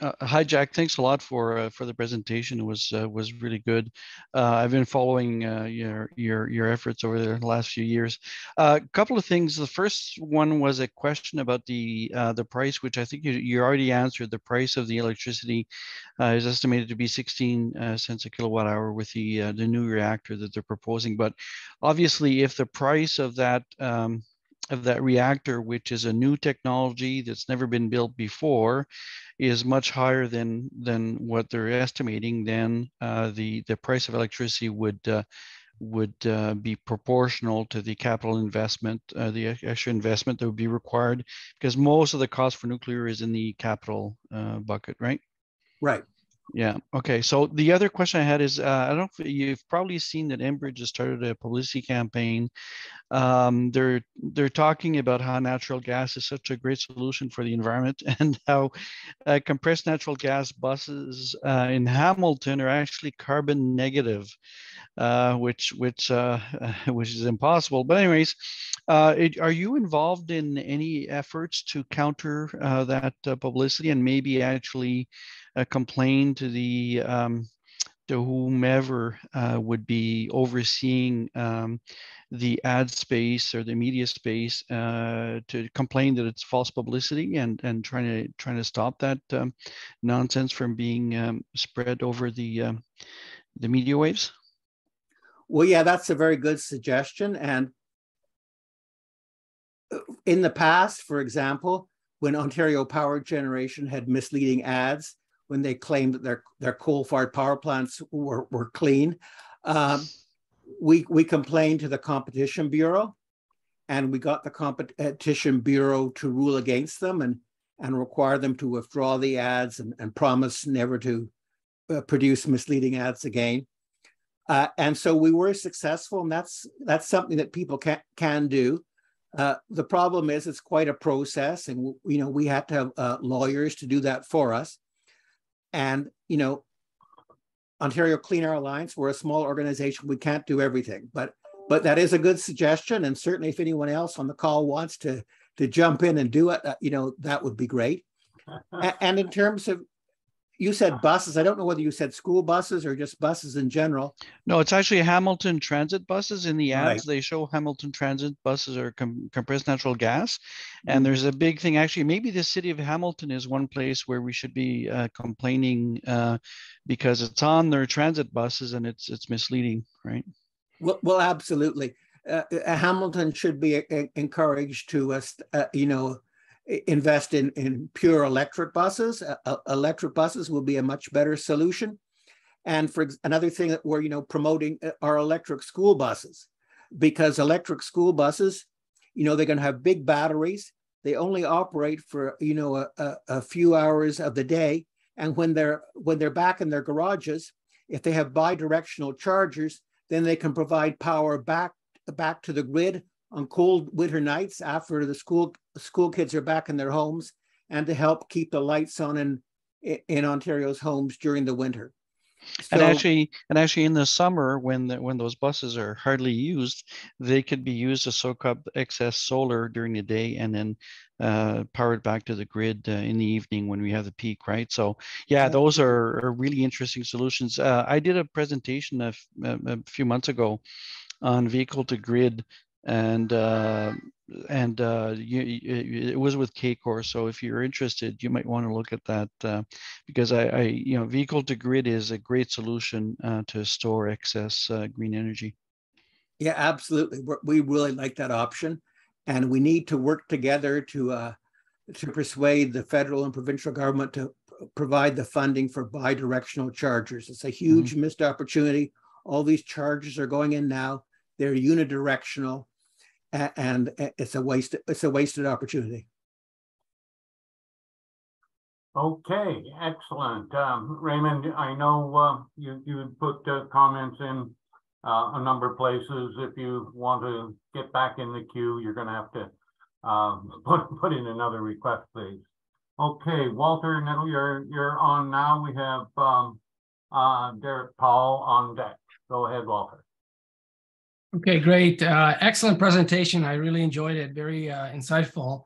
Uh, hi, Jack. Thanks a lot for uh, for the presentation. It was uh, was really good. Uh, I've been following uh, your your your efforts over the last few years. A couple of things. The first one was a question about the the price, which I think you, you already answered. The price of the electricity is estimated to be 16 cents a kilowatt hour with the the new reactor that they're proposing. But obviously, if the price of that um, of that reactor, which is a new technology that's never been built before, is much higher than than what they're estimating, then uh, the the price of electricity would uh, would uh, be proportional to the capital investment, uh, the extra investment that would be required, because most of the cost for nuclear is in the capital uh, bucket, right? Right. Yeah. Okay. So the other question I had is, uh, I don't know if you've probably seen that Enbridge has started a publicity campaign. Um, they're they're talking about how natural gas is such a great solution for the environment, *laughs* and how uh, compressed natural gas buses uh, in Hamilton are actually carbon negative, uh, which which uh, *laughs* which is impossible. But anyways, uh, it, are you involved in any efforts to counter that publicity and maybe actually uh, complain to the um, to whomever uh, would be overseeing um, the ad space or the media space uh, to complain that it's false publicity and and trying to trying to stop that um, nonsense from being um, spread over the um, the media waves. Well, yeah, that's a very good suggestion. And uh, in the past, for example, when Ontario Power Generation had misleading ads, when they claimed that their, their coal-fired power plants were, were clean. Um, we, we complained to the Competition Bureau and we got the Competition Bureau to rule against them and, and require them to withdraw the ads and, and promise never to uh, produce misleading ads again. Uh, and so we were successful, and that's that's something that people can can do. Uh, the problem is it's quite a process, and you know we had to have uh, lawyers to do that for us. And, you know, Ontario Clean Air Alliance, we're a small organization. We can't do everything, but but that is a good suggestion. And certainly if anyone else on the call wants to to jump in and do it, uh, you know, that would be great. and in terms of you said buses. I don't know whether you said school buses or just buses in general. No, it's actually Hamilton Transit buses. In the ads, Right. they show Hamilton Transit buses are com- compressed natural gas. Mm-hmm. And there's a big thing, actually, maybe the city of Hamilton is one place where we should be uh, complaining uh, because it's on their transit buses and it's it's misleading, right? Well, well absolutely. Uh, uh, Hamilton should be uh, encouraged to, uh, uh, you know, invest in in pure electric buses. Uh, uh, electric buses will be a much better solution. And for another thing that we're, you know, promoting uh, are electric school buses, because electric school buses, you know, they're going to have big batteries. They only operate for, you know, a, a, a few hours of the day, and when they're when they're back in their garages, if they have bi-directional chargers, then they can provide power back back to the grid on cold winter nights after the school school kids are back in their homes and to help keep the lights on in in Ontario's homes during the winter. and actually, and actually, in the summer, when the, when those buses are hardly used, they could be used to soak up excess solar during the day and then uh, powered back to the grid uh, in the evening when we have the peak, right? So, yeah, those are, are really interesting solutions. Uh, I did a presentation a, f- a- a few months ago on vehicle to grid, and uh, and uh, you, you- it was with CACOR. So, if you're interested, you might want to look at that. Uh, because I, I, you know, vehicle to grid is a great solution uh, to store excess uh, green energy. Yeah, absolutely. We're, we really like that option, and we need to work together to uh, to persuade the federal and provincial government to provide the funding for bi-directional chargers. It's a huge missed opportunity. All these chargers are going in now; they're unidirectional, and uh, it's a waste. It's a wasted opportunity. Okay, excellent. Um, Raymond, I know, uh, you, you put uh, comments in, uh, a number of places. If you want to get back in the queue, you're gonna have to, um, *laughs* put, put in another request, please. Okay, Walter Nettle, you're, you're on now. We have, um, uh, Derek Paul on deck. Go ahead, Walter. Okay, great. Uh, excellent presentation. I really enjoyed it. Very uh, insightful.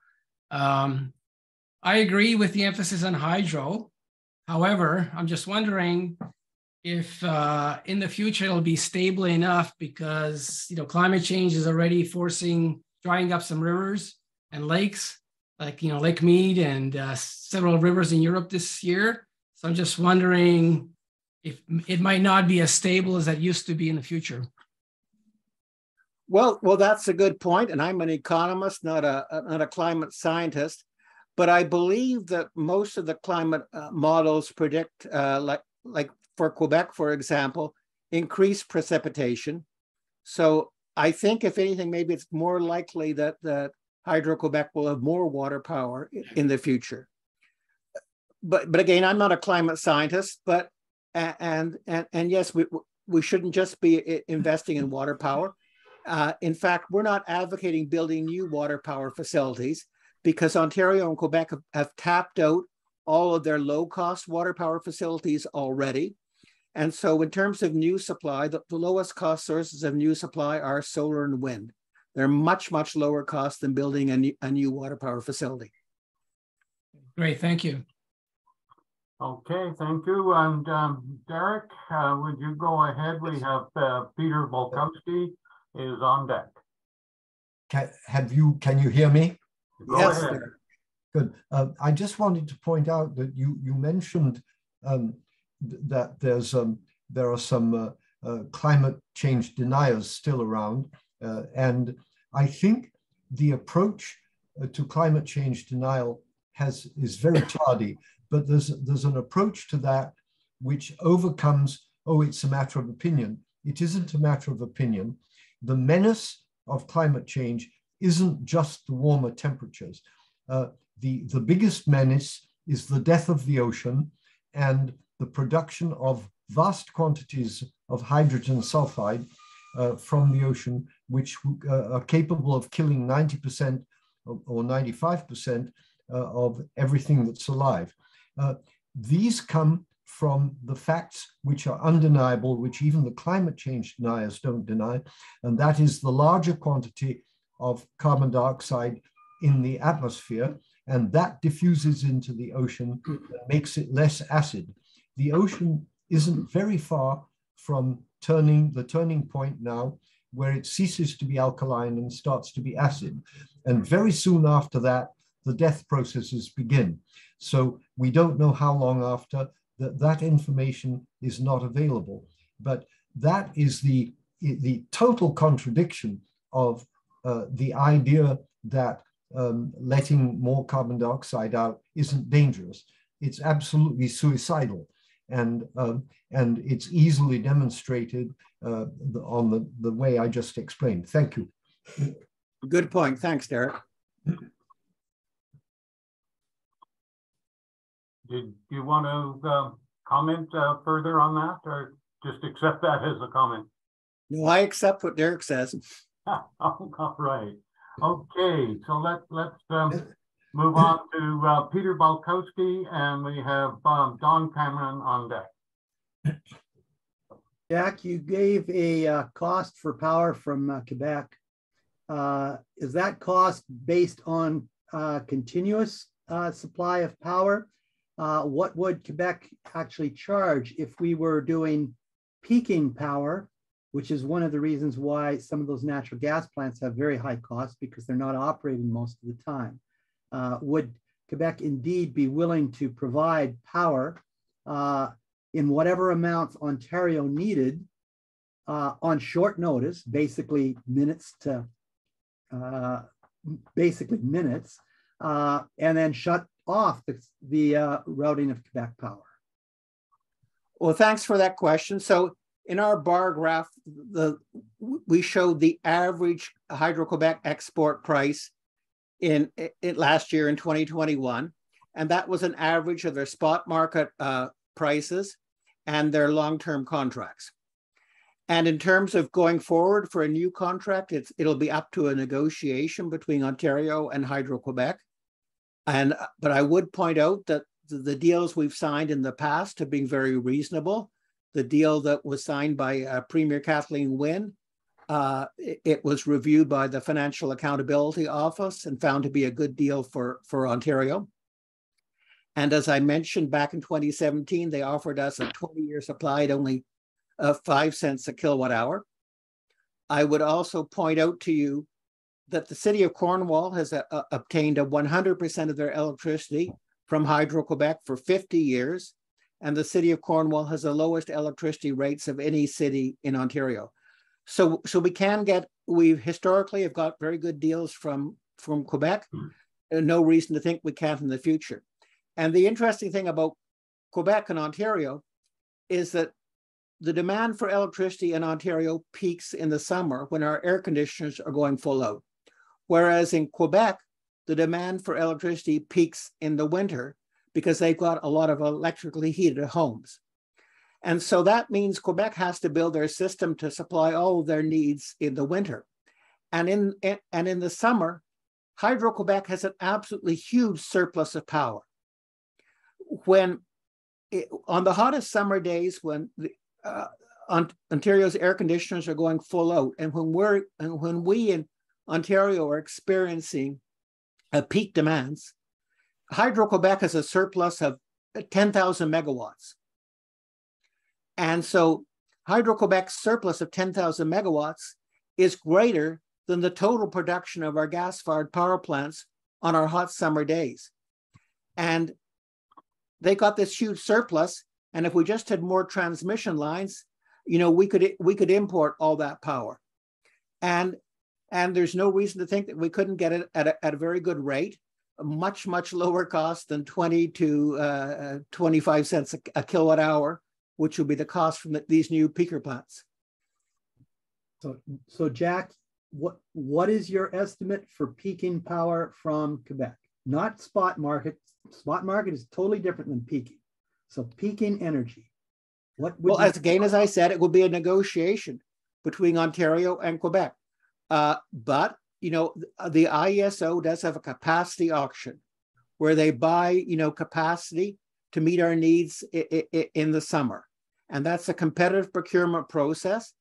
Um, I agree with the emphasis on hydro. However, I'm just wondering if uh, in the future it'll be stable enough because you know climate change is already forcing drying up some rivers and lakes, like you know Lake Mead and uh, several rivers in Europe this year. So I'm just wondering if it might not be as stable as that used to be in the future. Well, well, that's a good point, and I'm an economist, not a not a climate scientist, but I believe that most of the climate uh, models predict, uh, like like for Quebec, for example, increased precipitation. So I think, if anything, maybe it's more likely that that Hydro Quebec will have more water power in the future. But but again, I'm not a climate scientist, but and and and yes, we we shouldn't just be investing in water power. Uh, in fact, we're not advocating building new water power facilities because Ontario and Quebec have, have tapped out all of their low cost water power facilities already. And so, in terms of new supply, the, the lowest cost sources of new supply are solar and wind. They're much, much lower cost than building a new, a new water power facility. Great, thank you. Okay, thank you. And, um, Derek, uh, would you go ahead? We have, uh, Peter Volkowski is on deck. Can, have you, can you hear me? Go Yes, ahead. Good. Uh, I just wanted to point out that you, you mentioned um, th- that there's, um, there are some uh, uh, climate change deniers still around. Uh, and I think the approach uh, to climate change denial has, is very tardy, but there's, there's an approach to that which overcomes, oh, it's a matter of opinion. It isn't a matter of opinion. The menace of climate change isn't just the warmer temperatures. Uh, the, the biggest menace is the death of the ocean and the production of vast quantities of hydrogen sulfide uh, from the ocean, which uh, are capable of killing 90% or or 95% uh, of everything that's alive. Uh, these come from the facts which are undeniable, which even the climate change deniers don't deny, and that is the larger quantity of carbon dioxide in the atmosphere and that diffuses into the ocean makes it less acid. The ocean isn't very far from turning the turning point now where it ceases to be alkaline and starts to be acid. And very soon after that, the death processes begin. So we don't know how long after that that information is not available. But that is the, the total contradiction of uh, the idea that um, letting more carbon dioxide out isn't dangerous. It's absolutely suicidal. And, um, and it's easily demonstrated uh, on the, the way I just explained. Thank you. Good point. Thanks, Derek. Did you want to uh, comment uh, further on that or just accept that as a comment? No, I accept what Derek says. *laughs* *laughs* All right. Okay, so let, let's um, move on to uh, Peter Balkowski and we have um, Don Cameron on deck. Jack, you gave a uh, cost for power from uh, Quebec. Uh, is that cost based on uh, continuous uh, supply of power? What would Quebec actually charge if we were doing peaking power which is one of the reasons why some of those natural gas plants have very high costs because they're not operating most of the time. Uh, would Quebec indeed be willing to provide power uh, in whatever amounts Ontario needed uh, on short notice, basically minutes to uh, basically minutes, uh, and then shut off the, the uh, routing of Quebec power? Well, thanks for that question. So in our bar graph, the we showed the average Hydro-Quebec export price in, in last year in 2021, and that was an average of their spot market uh, prices and their long-term contracts. And in terms of going forward for a new contract, it's, it'll be up to a negotiation between Ontario and Hydro-Quebec. And but I would point out that the, deals we've signed in the past have been very reasonable the deal that was signed by uh, Premier Kathleen Wynne. Uh, it, it, was reviewed by the Financial Accountability Office and found to be a good deal for, for Ontario. And as I mentioned back in 2017, they offered us a 20 year supply at only uh, five cents a kilowatt hour. I would also point out to you that the city of Cornwall has uh, obtained a 100% of their electricity from Hydro Quebec for 50 years and the city of Cornwall has the lowest electricity rates of any city in Ontario. So, so we can get, we historically have got very good deals from, from Quebec. Mm. No reason to think we can't in the future. And the interesting thing about Quebec and Ontario is that the demand for electricity in Ontario peaks in the summer when our air conditioners are going full out. Whereas in Quebec, the demand for electricity peaks in the winter because they've got a lot of electrically heated homes. And so that means Quebec has to build their system to supply all their needs in the winter. And in, and in the summer, Hydro Quebec has an absolutely huge surplus of power. When it, on the hottest summer days, when the, uh, Ontario's air conditioners are going full out, and when we're and when we in Ontario are experiencing uh, peak demands, Hydro-Quebec has a surplus of 10,000 megawatts. And so Hydro-Quebec's surplus of 10,000 megawatts is greater than the total production of our gas-fired power plants on our hot summer days. And they got this huge surplus. And if we just had more transmission lines, you know, we could we could import all that power. And and there's no reason to think that we couldn't get it at a, at a very good rate much, much lower cost than 20 to uh, 25 cents a, a, kilowatt hour, which will be the cost from the, these new peaker plants. So, so Jack, what what is your estimate for peaking power from Quebec? Not spot market. Spot market is totally different than peaking. So peaking energy. What well, as again as I said, it will be a negotiation between Ontario and Quebec. Uh, but you know, the IESO does have a capacity auction where they buy, you know, capacity to meet our needs in the summer. And that's a competitive procurement process.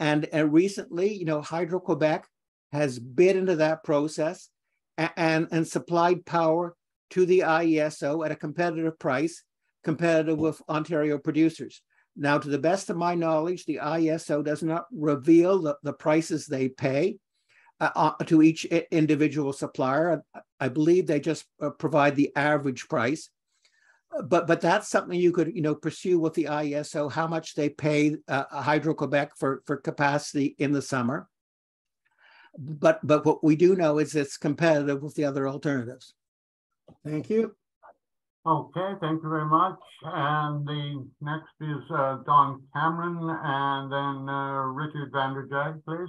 And, and recently, you know, Hydro Quebec has bid into that process and, and, and supplied power to the IESO at a competitive price, competitive with Ontario producers. Now, to the best of my knowledge, the IESO does not reveal the, the prices they pay uh, uh to each individual supplier. I believe they just uh, provide the average price. But but that's something you could you know pursue with the IESO how much they pay uh, Hydro Quebec for for capacity in the summer. But but what we do know is it's competitive with the other alternatives. Thank you. Okay, thank you very much. And the next is uh, Don Cameron and then uh, Richard Vanderjag, please.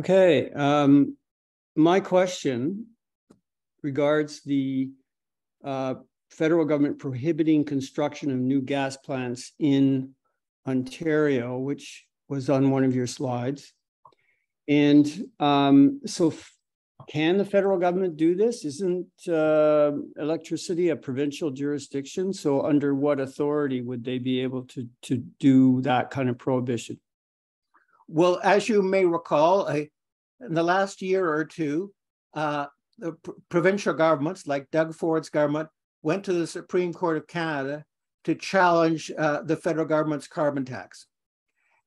Okay, um, my question regards the uh, federal government prohibiting construction of new gas plants in Ontario, which was on one of your slides. And um, so can the federal government do this? Isn't uh, electricity a provincial jurisdiction? So under what authority would they be able to, to do that kind of prohibition? Well, as you may recall, in the last year or two, uh, the pr provincial governments, like Doug Ford's government, went to the Supreme Court of Canada to challenge uh, the federal government's carbon tax.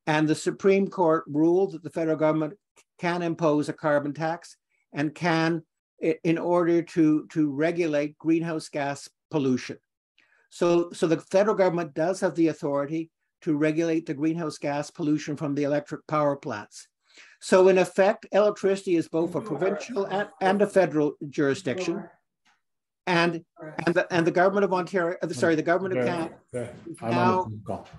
And the Supreme Court ruled that the federal government can impose a carbon tax and can in order to, to regulate greenhouse gas pollution. So, so the federal government does have the authority to regulate the greenhouse gas pollution from the electric power plants. So in effect, electricity is both a provincial and, and a federal jurisdiction. And, and, the, and the government of Ontario, uh, sorry, the government of Canada is now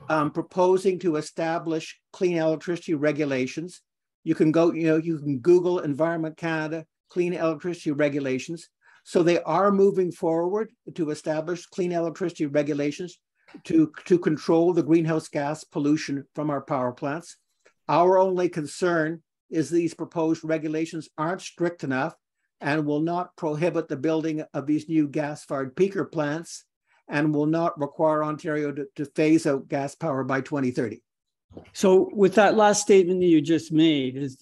um, proposing to establish clean electricity regulations you can go, you know, you can Google Environment Canada clean electricity regulations. So they are moving forward to establish clean electricity regulations to, to control the greenhouse gas pollution from our power plants. Our only concern is these proposed regulations aren't strict enough and will not prohibit the building of these new gas-fired peaker plants and will not require Ontario to, to phase out gas power by 2030. So with that last statement that you just made, is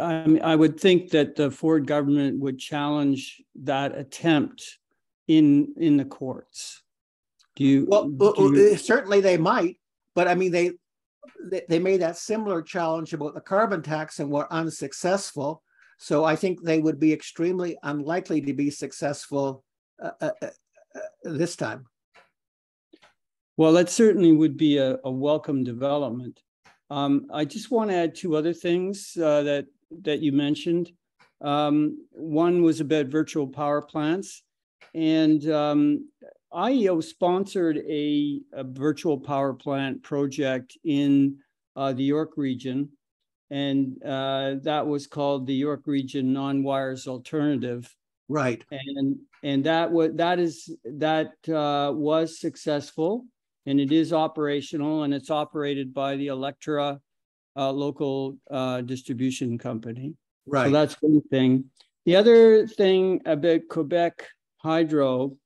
I, mean, I would think that the Ford government would challenge that attempt in in the courts. Do you? Well, do you... certainly they might, but I mean they they made that similar challenge about the carbon tax and were unsuccessful. So I think they would be extremely unlikely to be successful uh, uh, uh, uh this time. Well, that certainly would be a, a welcome development. Um, I just want to add two other things uh, that that you mentioned. Um, one was about virtual power plants, and um, IESO sponsored a, a, virtual power plant project in uh, the York region, and uh, that was called the York Region Non-Wires Alternative. Right. And and that was that is that uh, was successful and it is operational and it's operated by the Alectra uh, local uh, distribution company. Right. So that's one thing. The other thing about Quebec Hydro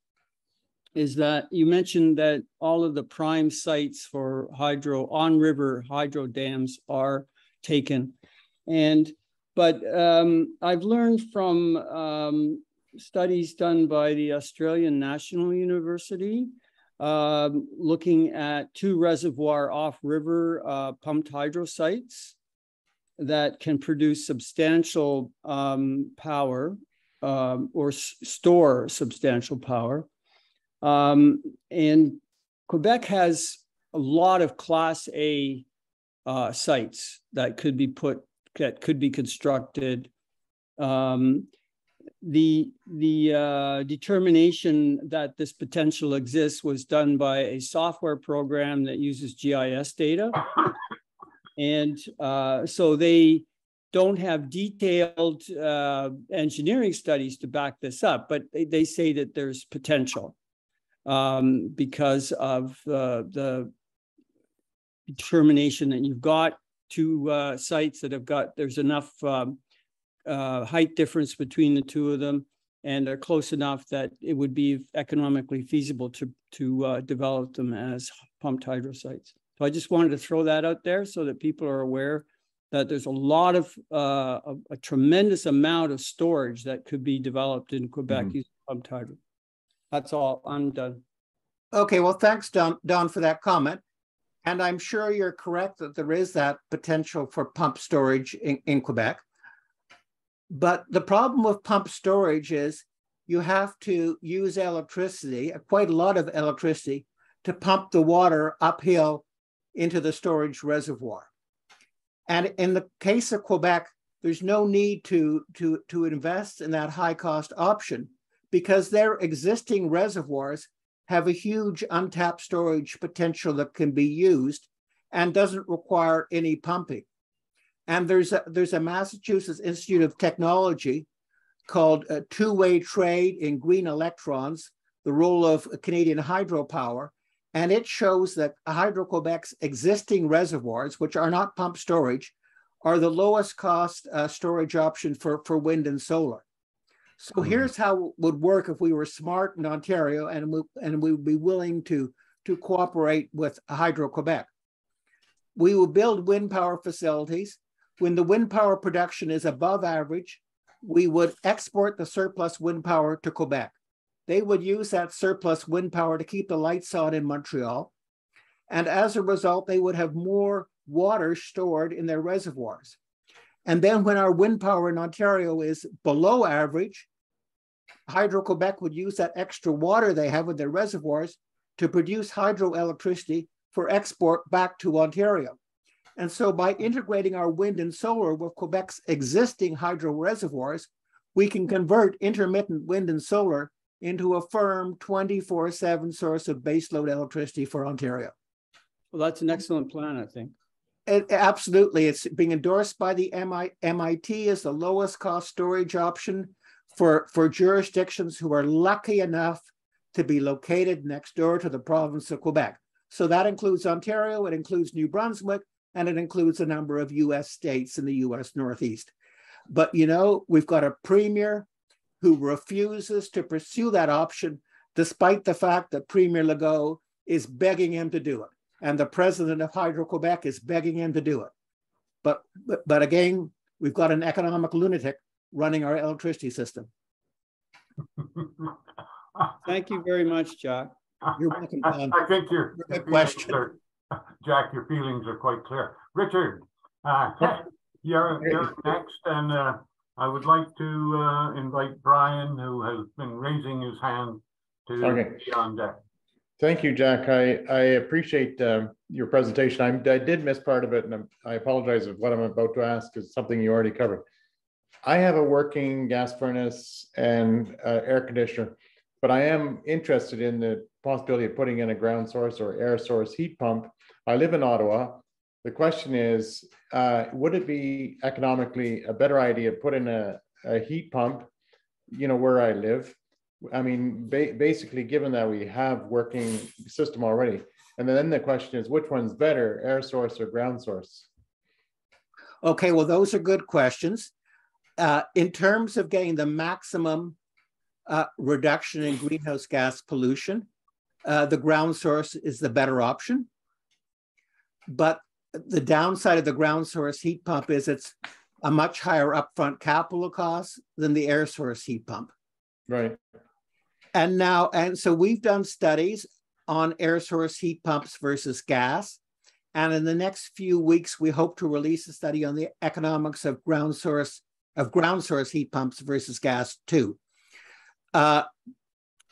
is that you mentioned that all of the prime sites for hydro on river hydro dams are taken. And but um, I've learned from um, studies done by the Australian National University um, looking at two reservoir off-river uh, pumped hydro sites that can produce substantial um, power um, or store substantial power. Um, and Quebec has a lot of Class A uh, sites that could be put that could be constructed. Um, the the uh, determination that this potential exists was done by a software program that uses GIS data, *laughs* and uh, so they don't have detailed uh, engineering studies to back this up, but they, they say that there's potential um, because of the determination that you've got two uh, sites that have got there's enough um, uh, height difference between the two of them and are close enough that it would be economically feasible to, to uh, develop them as pumped hydro sites. So I just wanted to throw that out there so that people are aware that there's a lot of uh, a, a, tremendous amount of storage that could be developed in Quebec mm-hmm. using pumped hydro. That's all. I'm done. Okay, well, thanks, Don, Don, for that comment. And I'm sure you're correct that there is that potential for pump storage in, in Quebec. But the problem with pump storage is you have to use electricity, uh, quite a lot of electricity, to pump the water uphill into the storage reservoir. And in the case of Quebec, there's no need to, to, to invest in that high cost option because their existing reservoirs have a huge untapped storage potential that can be used and doesn't require any pumping. And there's a, there's a Massachusetts Institute of Technology called a Two-Way Trade in Green Electrons, the role of Canadian hydropower. And it shows that Hydro-Quebec's existing reservoirs, which are not pump storage, are the lowest cost uh, storage option for, for wind and solar. So mm-hmm. here's how it would work if we were smart in Ontario and we, and we would be willing to, to cooperate with Hydro-Quebec. We will build wind power facilities. When the wind power production is above average, we would export the surplus wind power to Quebec. They would use that surplus wind power to keep the lights on in Montreal. And as a result, they would have more water stored in their reservoirs. And then when our wind power in Ontario is below average, Hydro-Quebec would use that extra water they have in their reservoirs to produce hydroelectricity for export back to Ontario. And so by integrating our wind and solar with Quebec's existing hydro reservoirs, we can convert intermittent wind and solar into a firm 24-7 source of baseload electricity for Ontario. Well, that's an excellent plan, I think. It, absolutely. It's being endorsed by the MI, MIT as the lowest cost storage option for, for jurisdictions who are lucky enough to be located next door to the province of Quebec. So that includes Ontario, it includes New Brunswick, and it includes a number of US states in the US Northeast. But you know, we've got a premier who refuses to pursue that option, despite the fact that Premier Legault is begging him to do it. And the president of Hydro Quebec is begging him to do it. But, but, but again, we've got an economic lunatic running our electricity system. *laughs* Thank you very much, Jack. You're welcome, I, I think your, good question. Are, *laughs* Jack, your feelings are quite clear. Richard, uh, *laughs* you're, you're next, and uh, I would like to uh, invite Brian, who has been raising his hand, to okay. be on deck. Thank you, Jack. I, I appreciate uh, your presentation. I, I did miss part of it, and I apologize if what I'm about to ask is something you already covered. I have a working gas furnace and uh, air conditioner, but I am interested in the possibility of putting in a ground source or air source heat pump. I live in Ottawa. The question is, uh, would it be economically a better idea to put in a, a heat pump, you know, where I live? I mean, ba basically, given that we have working system already, and then the question is, which one's better, air source or ground source? Okay, well, those are good questions. Uh, in terms of getting the maximum uh, reduction in greenhouse gas pollution, uh, the ground source is the better option. But the downside of the ground source heat pump is it's a much higher upfront capital cost than the air source heat pump. Right. And now, and so we've done studies on air source heat pumps versus gas. And in the next few weeks, we hope to release a study on the economics of ground source of ground source heat pumps versus gas too. Uh,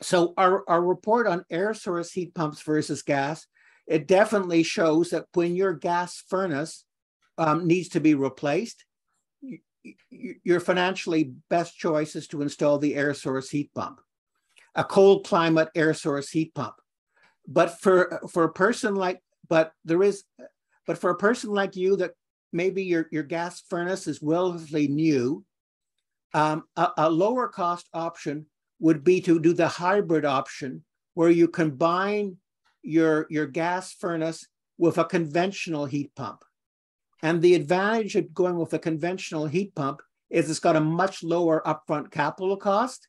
so our, our report on air source heat pumps versus gas, it definitely shows that when your gas furnace um, needs to be replaced, your financially best choice is to install the air source heat pump, a cold climate air source heat pump. But for for a person like, but there is, but for a person like you that maybe your, your gas furnace is relatively new, um, a, a lower cost option would be to do the hybrid option where you combine your, your gas furnace with a conventional heat pump. And the advantage of going with a conventional heat pump is it's got a much lower upfront capital cost.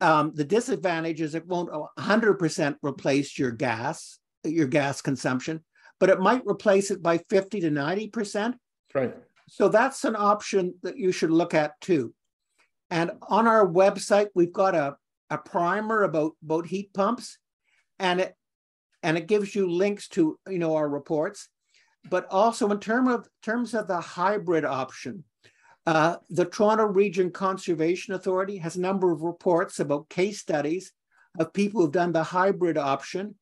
Um, the disadvantage is it won't 100% replace your gas, your gas consumption, but it might replace it by 50 to 90%. Right. So that's an option that you should look at too. And on our website, we've got a, a primer about boat heat pumps and it and it gives you links to you know our reports. But also in term of terms of the hybrid option, uh, the Toronto Region Conservation Authority has a number of reports about case studies of people who've done the hybrid option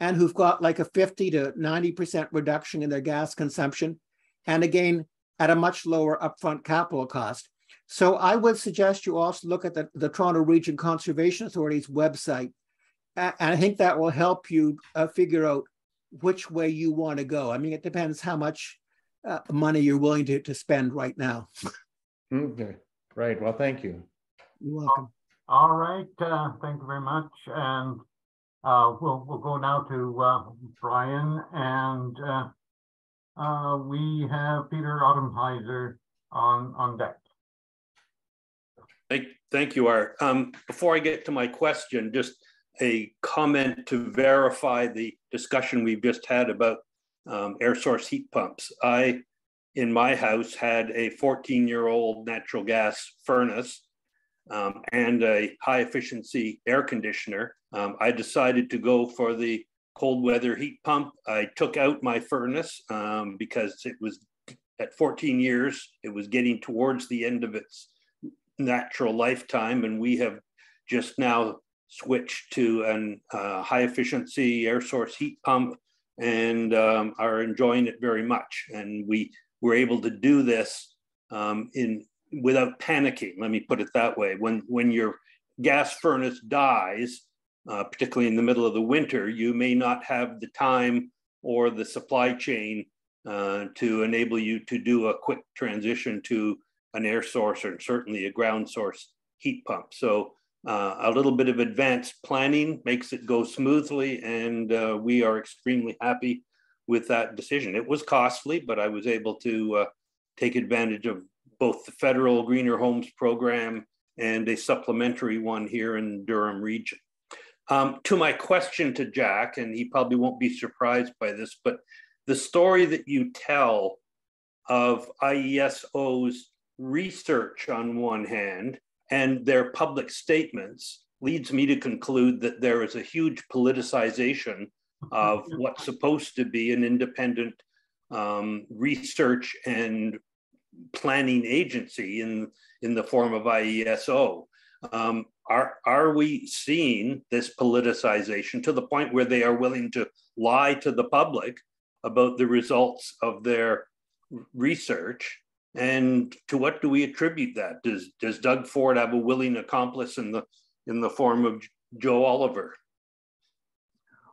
and who've got like a 50 to 90% reduction in their gas consumption. And again, at a much lower upfront capital cost. So I would suggest you also look at the, the Toronto Region Conservation Authority's website. And I think that will help you uh, figure out which way you want to go. I mean, it depends how much uh, money you're willing to, to spend right now. Okay, right. Well, thank you. You're welcome. All right, uh, thank you very much. And uh, we'll, we'll go now to uh, Brian and uh, uh, we have Peter Autumnheiser on, on deck. Thank, thank you, Art. Um, before I get to my question, just a comment to verify the discussion we've just had about um, air source heat pumps. I, in my house, had a 14 year old natural gas furnace um, and a high efficiency air conditioner. Um, I decided to go for the cold weather heat pump. I took out my furnace um, because it was at 14 years, it was getting towards the end of its natural lifetime. And we have just now switched to an uh, high efficiency air source heat pump and um, are enjoying it very much. And we were able to do this um, in without panicking. Let me put it that way. When when your gas furnace dies, uh, particularly in the middle of the winter, you may not have the time or the supply chain uh, to enable you to do a quick transition to an air source or certainly a ground source heat pump. So uh, a little bit of advanced planning makes it go smoothly, and uh, we are extremely happy with that decision. It was costly, but I was able to uh, take advantage of both the federal Greener Homes program and a supplementary one here in Durham region. Um, to my question to Jack, and he probably won't be surprised by this, but the story that you tell of IESO's research on one hand and their public statements leads me to conclude that there is a huge politicization of *laughs* what's supposed to be an independent um, research and planning agency in, in the form of IESO. Um, are, are we seeing this politicization to the point where they are willing to lie to the public about the results of their research? And to what do we attribute that? Does, does Doug Ford have a willing accomplice in the, in the form of Joe Oliver?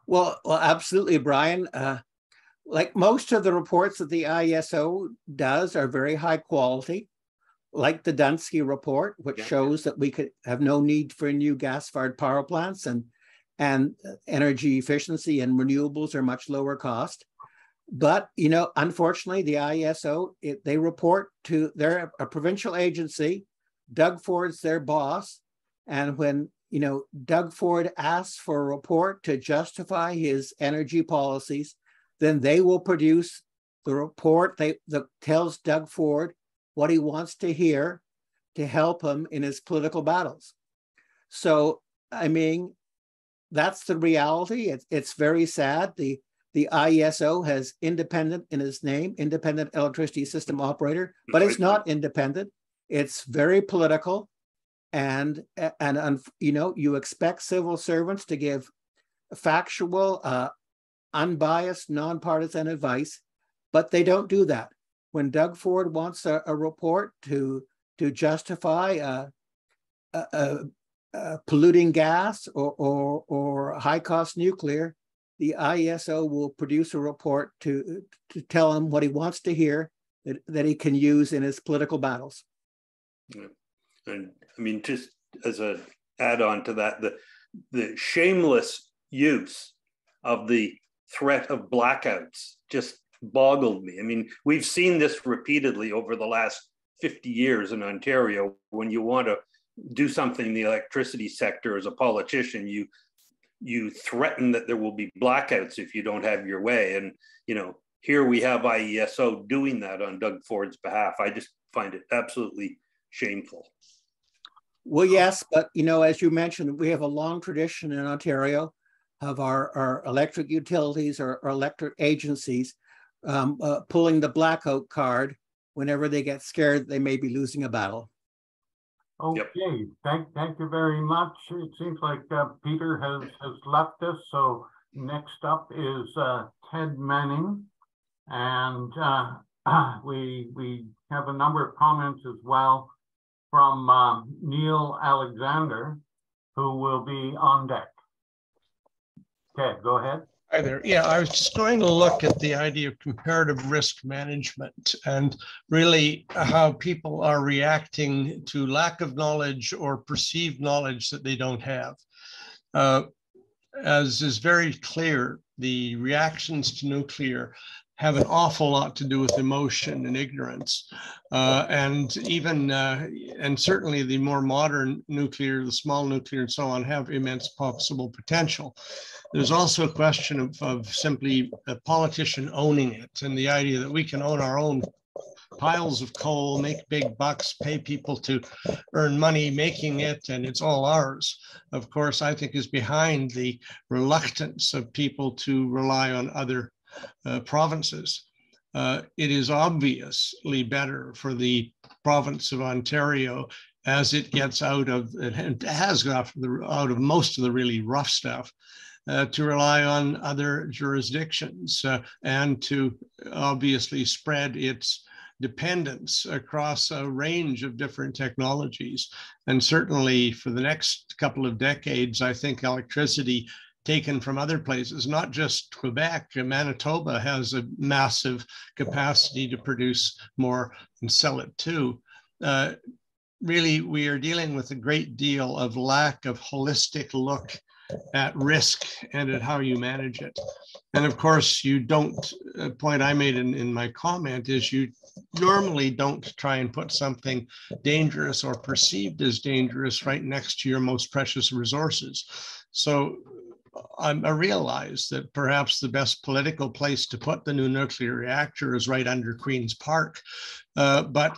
Well, well, absolutely, Brian. Uh, like most of the reports that the ISO does are very high quality like the Dunsky report, which yeah. shows that we could have no need for new gas-fired power plants and and energy efficiency and renewables are much lower cost. But you know, unfortunately, the IESO it, they report to they're a provincial agency. Doug Ford's their boss, and when you know Doug Ford asks for a report to justify his energy policies, then they will produce the report they, that tells Doug Ford what he wants to hear to help him in his political battles. So, I mean, that's the reality. It's, it's very sad. The, the IESO has independent in its name, independent electricity system operator, but it's not independent. It's very political. And, and, you know, you expect civil servants to give factual, uh, unbiased, nonpartisan advice, but they don't do that when Doug Ford wants a, a report to to justify a, a, a polluting gas or, or, or high cost nuclear, the IESO will produce a report to, to tell him what he wants to hear that, that he can use in his political battles. Yeah. And I mean, just as a add on to that, the, the shameless use of the threat of blackouts just boggled me. I mean, we've seen this repeatedly over the last 50 years in Ontario. When you want to do something in the electricity sector as a politician, you you threaten that there will be blackouts if you don't have your way. And you know, here we have IESO doing that on Doug Ford's behalf. I just find it absolutely shameful. Well, yes, but you know, as you mentioned, we have a long tradition in Ontario of our, our electric utilities or, electric agencies um, uh, pulling the blackout card whenever they get scared they may be losing a battle. Okay, yep. thank, thank you very much. It seems like uh, Peter has, has left us. So next up is uh, Ted Manning. And uh, *clears throat* we, we have a number of comments as well from um, Neil Alexander, who will be on deck. Ted, go ahead. Hi there. Yeah, I was just going to look at the idea of comparative risk management and really how people are reacting to lack of knowledge or perceived knowledge that they don't have. Uh, as is very clear, the reactions to nuclear have an awful lot to do with emotion and ignorance. Uh, and even, uh, and certainly the more modern nuclear, the small nuclear and so on have immense possible potential. There's also a question of, of simply a politician owning it and the idea that we can own our own piles of coal, make big bucks, pay people to earn money making it, and it's all ours. Of course, I think is behind the reluctance of people to rely on other provinces. Uh, it is obviously better for the province of Ontario as it gets out of, it has got out of most of the really rough stuff, uh, to rely on other jurisdictions uh, and to obviously spread its dependence across a range of different technologies. And certainly for the next couple of decades, I think electricity taken from other places, not just Quebec. Manitoba has a massive capacity to produce more and sell it too. Uh, really, we are dealing with a great deal of lack of holistic look at risk and at how you manage it. And of course, you don't, a point I made in, in my comment is you normally don't try and put something dangerous or perceived as dangerous right next to your most precious resources. So I realize that perhaps the best political place to put the new nuclear reactor is right under Queen's Park. Uh, but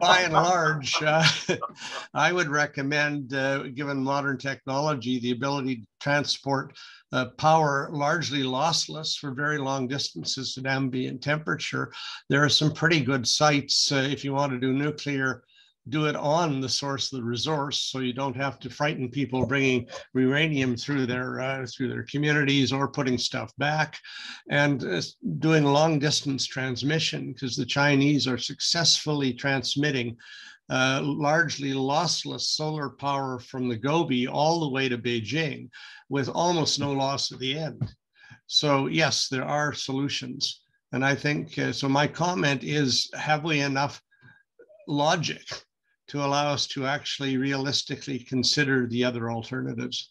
by and large, uh, *laughs* I would recommend, uh, given modern technology, the ability to transport uh, power largely lossless for very long distances at ambient temperature. There are some pretty good sites uh, if you want to do nuclear do it on the source of the resource so you don't have to frighten people bringing uranium through their uh, through their communities or putting stuff back and uh, doing long distance transmission because the chinese are successfully transmitting uh, largely lossless solar power from the gobi all the way to beijing with almost no loss at the end. So yes there are solutions and i think uh, so my comment is have we enough logic to allow us to actually realistically consider the other alternatives.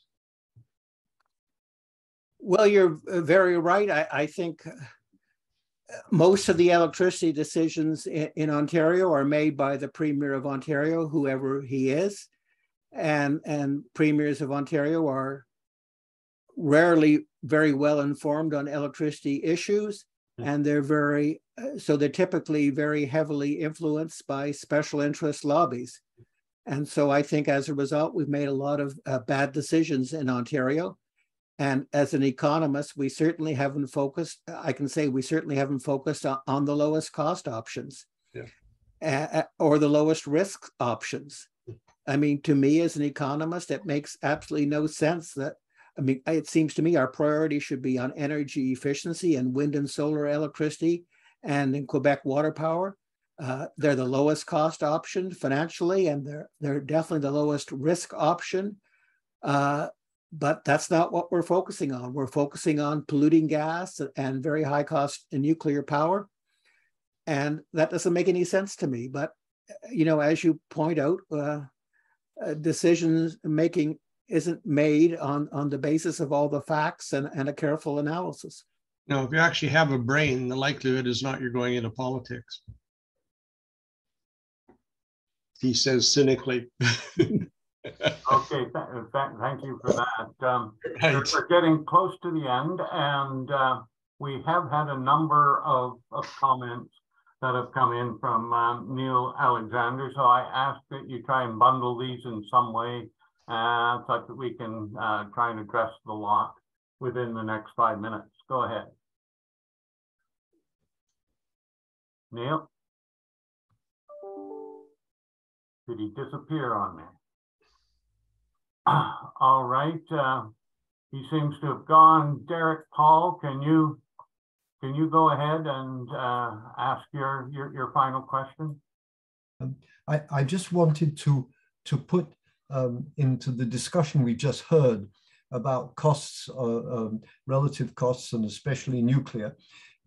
Well, you're very right. I, I think uh, most of the electricity decisions in, in, Ontario are made by the Premier of Ontario, whoever he is. And, and premiers of Ontario are rarely very well informed on electricity issues. Hmm. And they're very so they're typically very heavily influenced by special interest lobbies. And so I think as a result, we've made a lot of uh, bad decisions in Ontario. And as an economist, we certainly haven't focused, I can say we certainly haven't focused on, on the lowest cost options yeah. uh, or the lowest risk options. I mean, to me as an economist, it makes absolutely no sense that I mean, it seems to me our priority should be on energy efficiency and wind and solar electricity and in Quebec water power. Uh, they're the lowest cost option financially, and they're they're definitely the lowest risk option. Uh, but that's not what we're focusing on. We're focusing on polluting gas and very high cost nuclear power, and that doesn't make any sense to me. But you know, as you point out, uh, uh decisions making isn't made on on the basis of all the facts and, and a careful analysis. Now, if you actually have a brain, the likelihood is not you're going into politics. He says cynically. *laughs* okay, th th thank you for that. Um, right. we're, we're, getting close to the end, and uh, we have had a number of, of comments that have come in from um, Neil Alexander. So I ask that you try and bundle these in some way uh, such that we can uh, try and address the lot within the next five minutes. Go ahead. Neil? Did he disappear on me? *clears throat* All right. Uh, he seems to have gone. Derek Paul, can you can you go ahead and uh, ask your, your, your final question? Um, I, I just wanted to to put um, into the discussion we just heard about costs, uh, um, relative costs, and especially nuclear,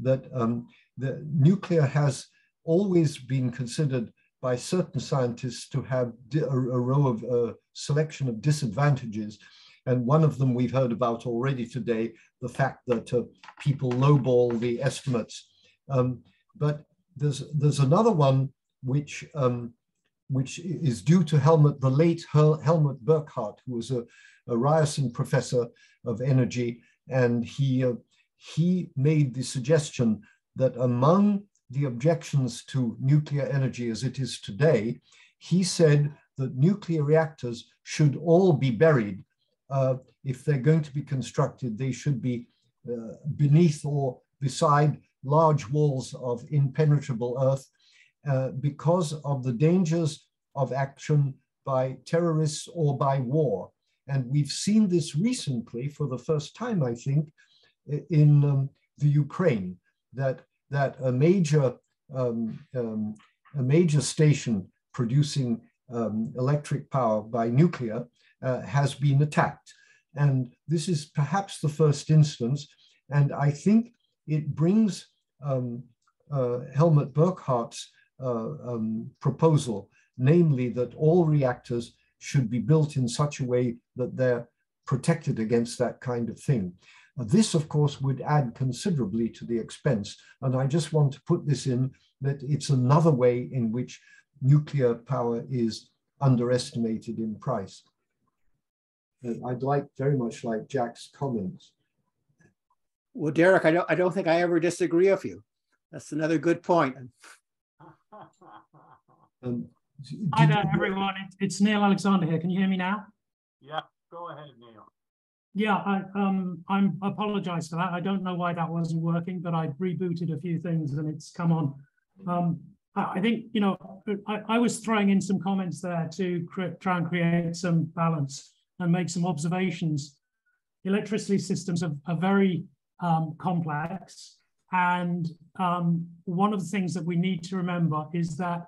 that um, the nuclear has always been considered by certain scientists to have a, a row of a uh, selection of disadvantages. And one of them we've heard about already today, the fact that uh, people lowball the estimates. Um, but there's, there's another one which, um, which is due to Helmut, the late Hel Helmut Burkhardt, who was a, a Ryerson professor of energy. And he, uh, he made the suggestion that among the objections to nuclear energy as it is today, he said that nuclear reactors should all be buried. Uh, if they're going to be constructed, they should be uh, beneath or beside large walls of impenetrable earth uh, because of the dangers of action by terrorists or by war. And we've seen this recently for the first time, I think, in um, the Ukraine, that that a major um, um, a major station producing um, electric power by nuclear uh, has been attacked. And this is perhaps the first instance. And I think it brings um, uh, Helmut Burkhardt's uh, um, proposal, namely that all reactors should be built in such a way that they're protected against that kind of thing. This, of course, would add considerably to the expense. And I just want to put this in that it's another way in which nuclear power is underestimated in price. And I'd like very much like Jack's comments. Well, Derek, I don't, I don't think I ever disagree with you. That's another good point. *laughs* Um, Hi there, everyone. It's Neil Alexander here. Can you hear me now? Yeah, go ahead, Neil. Yeah, I um I'm apologize for that. I don't know why that wasn't working, but I rebooted a few things and it's come on. Um, I, think you know I, I was throwing in some comments there to try and create some balance and make some observations. Electricity systems are, are very um, complex, and um, one of the things that we need to remember is that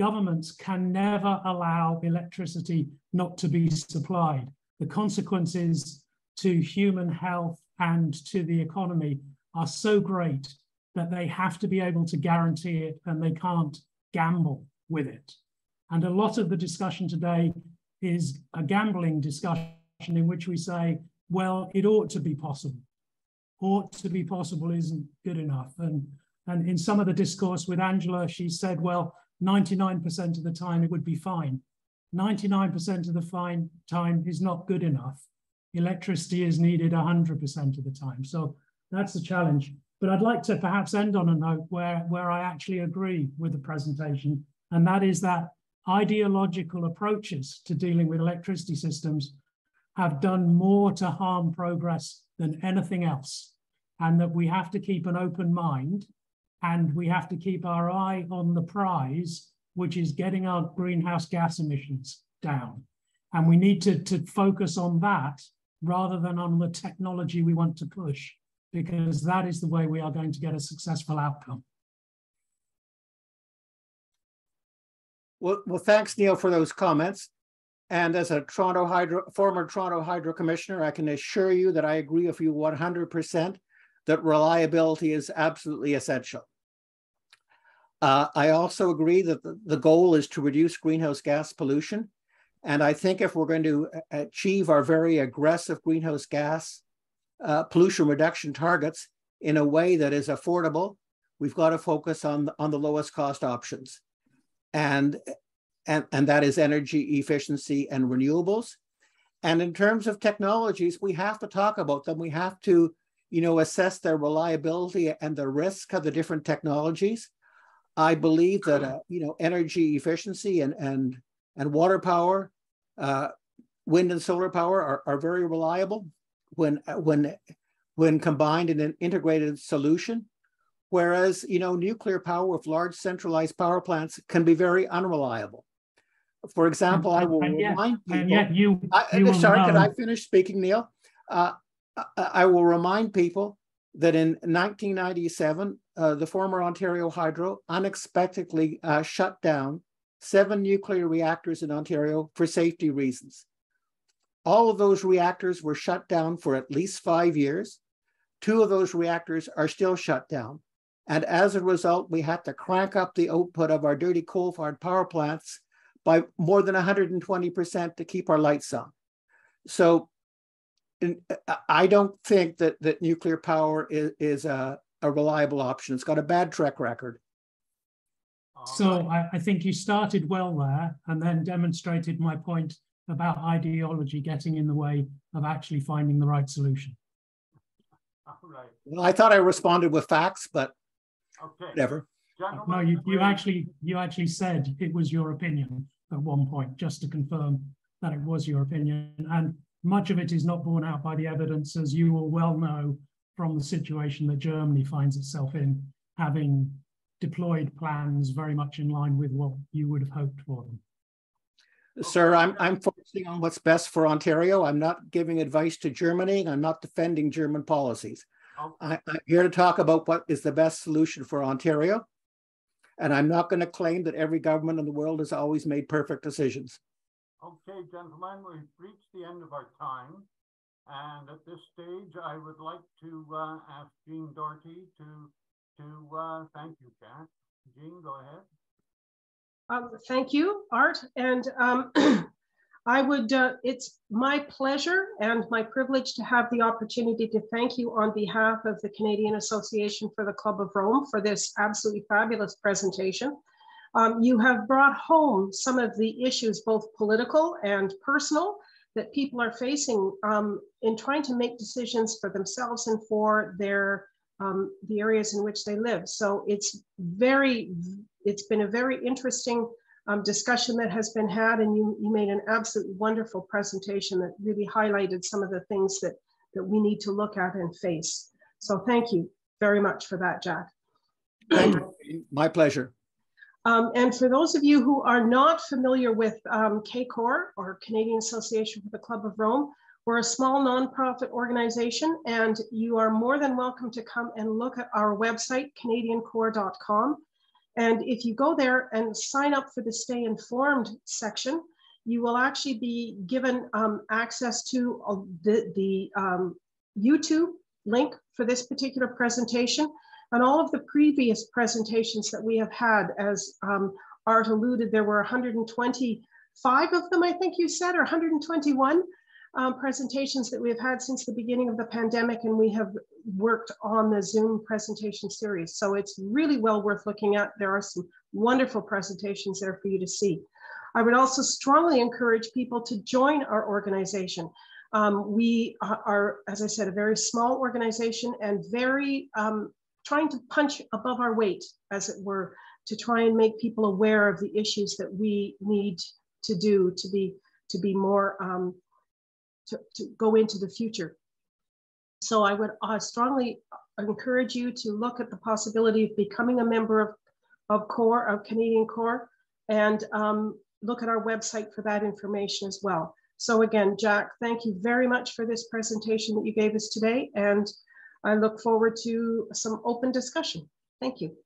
governments can never allow electricity not to be supplied. The consequences to human health and to the economy are so great that they have to be able to guarantee it and they can't gamble with it. And a lot of the discussion today is a gambling discussion in which we say, well, it ought to be possible. Ought to be possible isn't good enough. And, and in some of the discourse with Angela, she said, well, 99% of the time it would be fine. 99% of the fine time is not good enough electricity is needed 100% of the time. So that's the challenge. But I'd like to perhaps end on a note where, where I actually agree with the presentation, and that is that ideological approaches to dealing with electricity systems have done more to harm progress than anything else, and that we have to keep an open mind and we have to keep our eye on the prize, which is getting our greenhouse gas emissions down. And we need to, to focus on that rather than on the technology we want to push, because that is the way we are going to get a successful outcome. Well, well thanks, Neil, for those comments. And as a Toronto Hydro, former Toronto Hydro Commissioner, I can assure you that I agree with you 100% that reliability is absolutely essential. Uh, I also agree that the, the goal is to reduce greenhouse gas pollution and I think if we're going to achieve our very aggressive greenhouse gas uh, pollution reduction targets in a way that is affordable, we've got to focus on, on the lowest cost options. And, and, and that is energy efficiency and renewables. And in terms of technologies, we have to talk about them. We have to you know, assess their reliability and the risk of the different technologies. I believe that, uh, you know, energy efficiency and, and, and water power, uh, wind and solar power are, are very reliable when, when, when combined in an integrated solution. Whereas, you know, nuclear power with large centralized power plants can be very unreliable. For example, I will and yet, remind people. And yet you, I, you sorry, could know- I finish speaking, Neil? Uh, I, will remind people that in 1997, uh, the former Ontario Hydro unexpectedly uh, shut down seven nuclear reactors in Ontario for safety reasons. All of those reactors were shut down for at least five years. Two of those reactors are still shut down. And as a result, we had to crank up the output of our dirty coal-fired power plants by more than 120% to keep our lights on. So Uh, uh, I don't think that, that nuclear power is, is a, a reliable option. It's got a bad track record. So um, I, I think you started well there and then demonstrated my point about ideology getting in the way of actually finding the right solution. All right, Well, I thought I responded with facts, but okay. whatever. No, you, you actually you actually said it was your opinion at one point, just to confirm that it was your opinion. And much of it is not borne out by the evidence, as you will well know from the situation that Germany finds itself in, having deployed plans very much in line with what you would have hoped for them. Sir, I'm, I'm focusing on what's best for Ontario. I'm not giving advice to Germany. I'm not defending German policies. Oh. I, I'm here to talk about what is the best solution for Ontario. And I'm not going to claim that every government in the world has always made perfect decisions. Okay, gentlemen, we've reached the end of our time. And at this stage, I would like to uh, ask Jean Doherty to, to uh, thank you, Jack. Jean, go ahead. Um, thank you, Art. And um, *clears throat* I would, uh, it's my pleasure and my privilege to have the opportunity to thank you on behalf of the Canadian Association for the Club of Rome for this absolutely fabulous presentation. Um, you have brought home some of the issues, both political and personal, that people are facing um, in trying to make decisions for themselves and for their um, the areas in which they live. So it's very, it's been a very interesting um, discussion that has been had, and you, you made an absolutely wonderful presentation that really highlighted some of the things that, that we need to look at and face. So thank you very much for that, Jack. My pleasure. Um, and for those of you who are not familiar with um, CACOR or Canadian Association for the Club of Rome, we're a small nonprofit organization and you are more than welcome to come and look at our website, canadiancor.com. And if you go there and sign up for the Stay Informed section, you will actually be given um, access to uh, the, the um, YouTube link for this particular presentation and all of the previous presentations that we have had, as um, Art alluded, there were 125 of them, I think you said, or 121 um, presentations that we have had since the beginning of the pandemic, and we have worked on the Zoom presentation series. So it's really well worth looking at. There are some wonderful presentations there for you to see. I would also strongly encourage people to join our organization. Um, we are, as I said, a very small organization and very um, trying to punch above our weight, as it were, to try and make people aware of the issues that we need to do to be to be more um, to, to go into the future. So I would uh, strongly encourage you to look at the possibility of becoming a member of, of COR, of Canadian COR, and um, look at our website for that information as well. So again, Jack, thank you very much for this presentation that you gave us today. And I look forward to some open discussion. Thank you.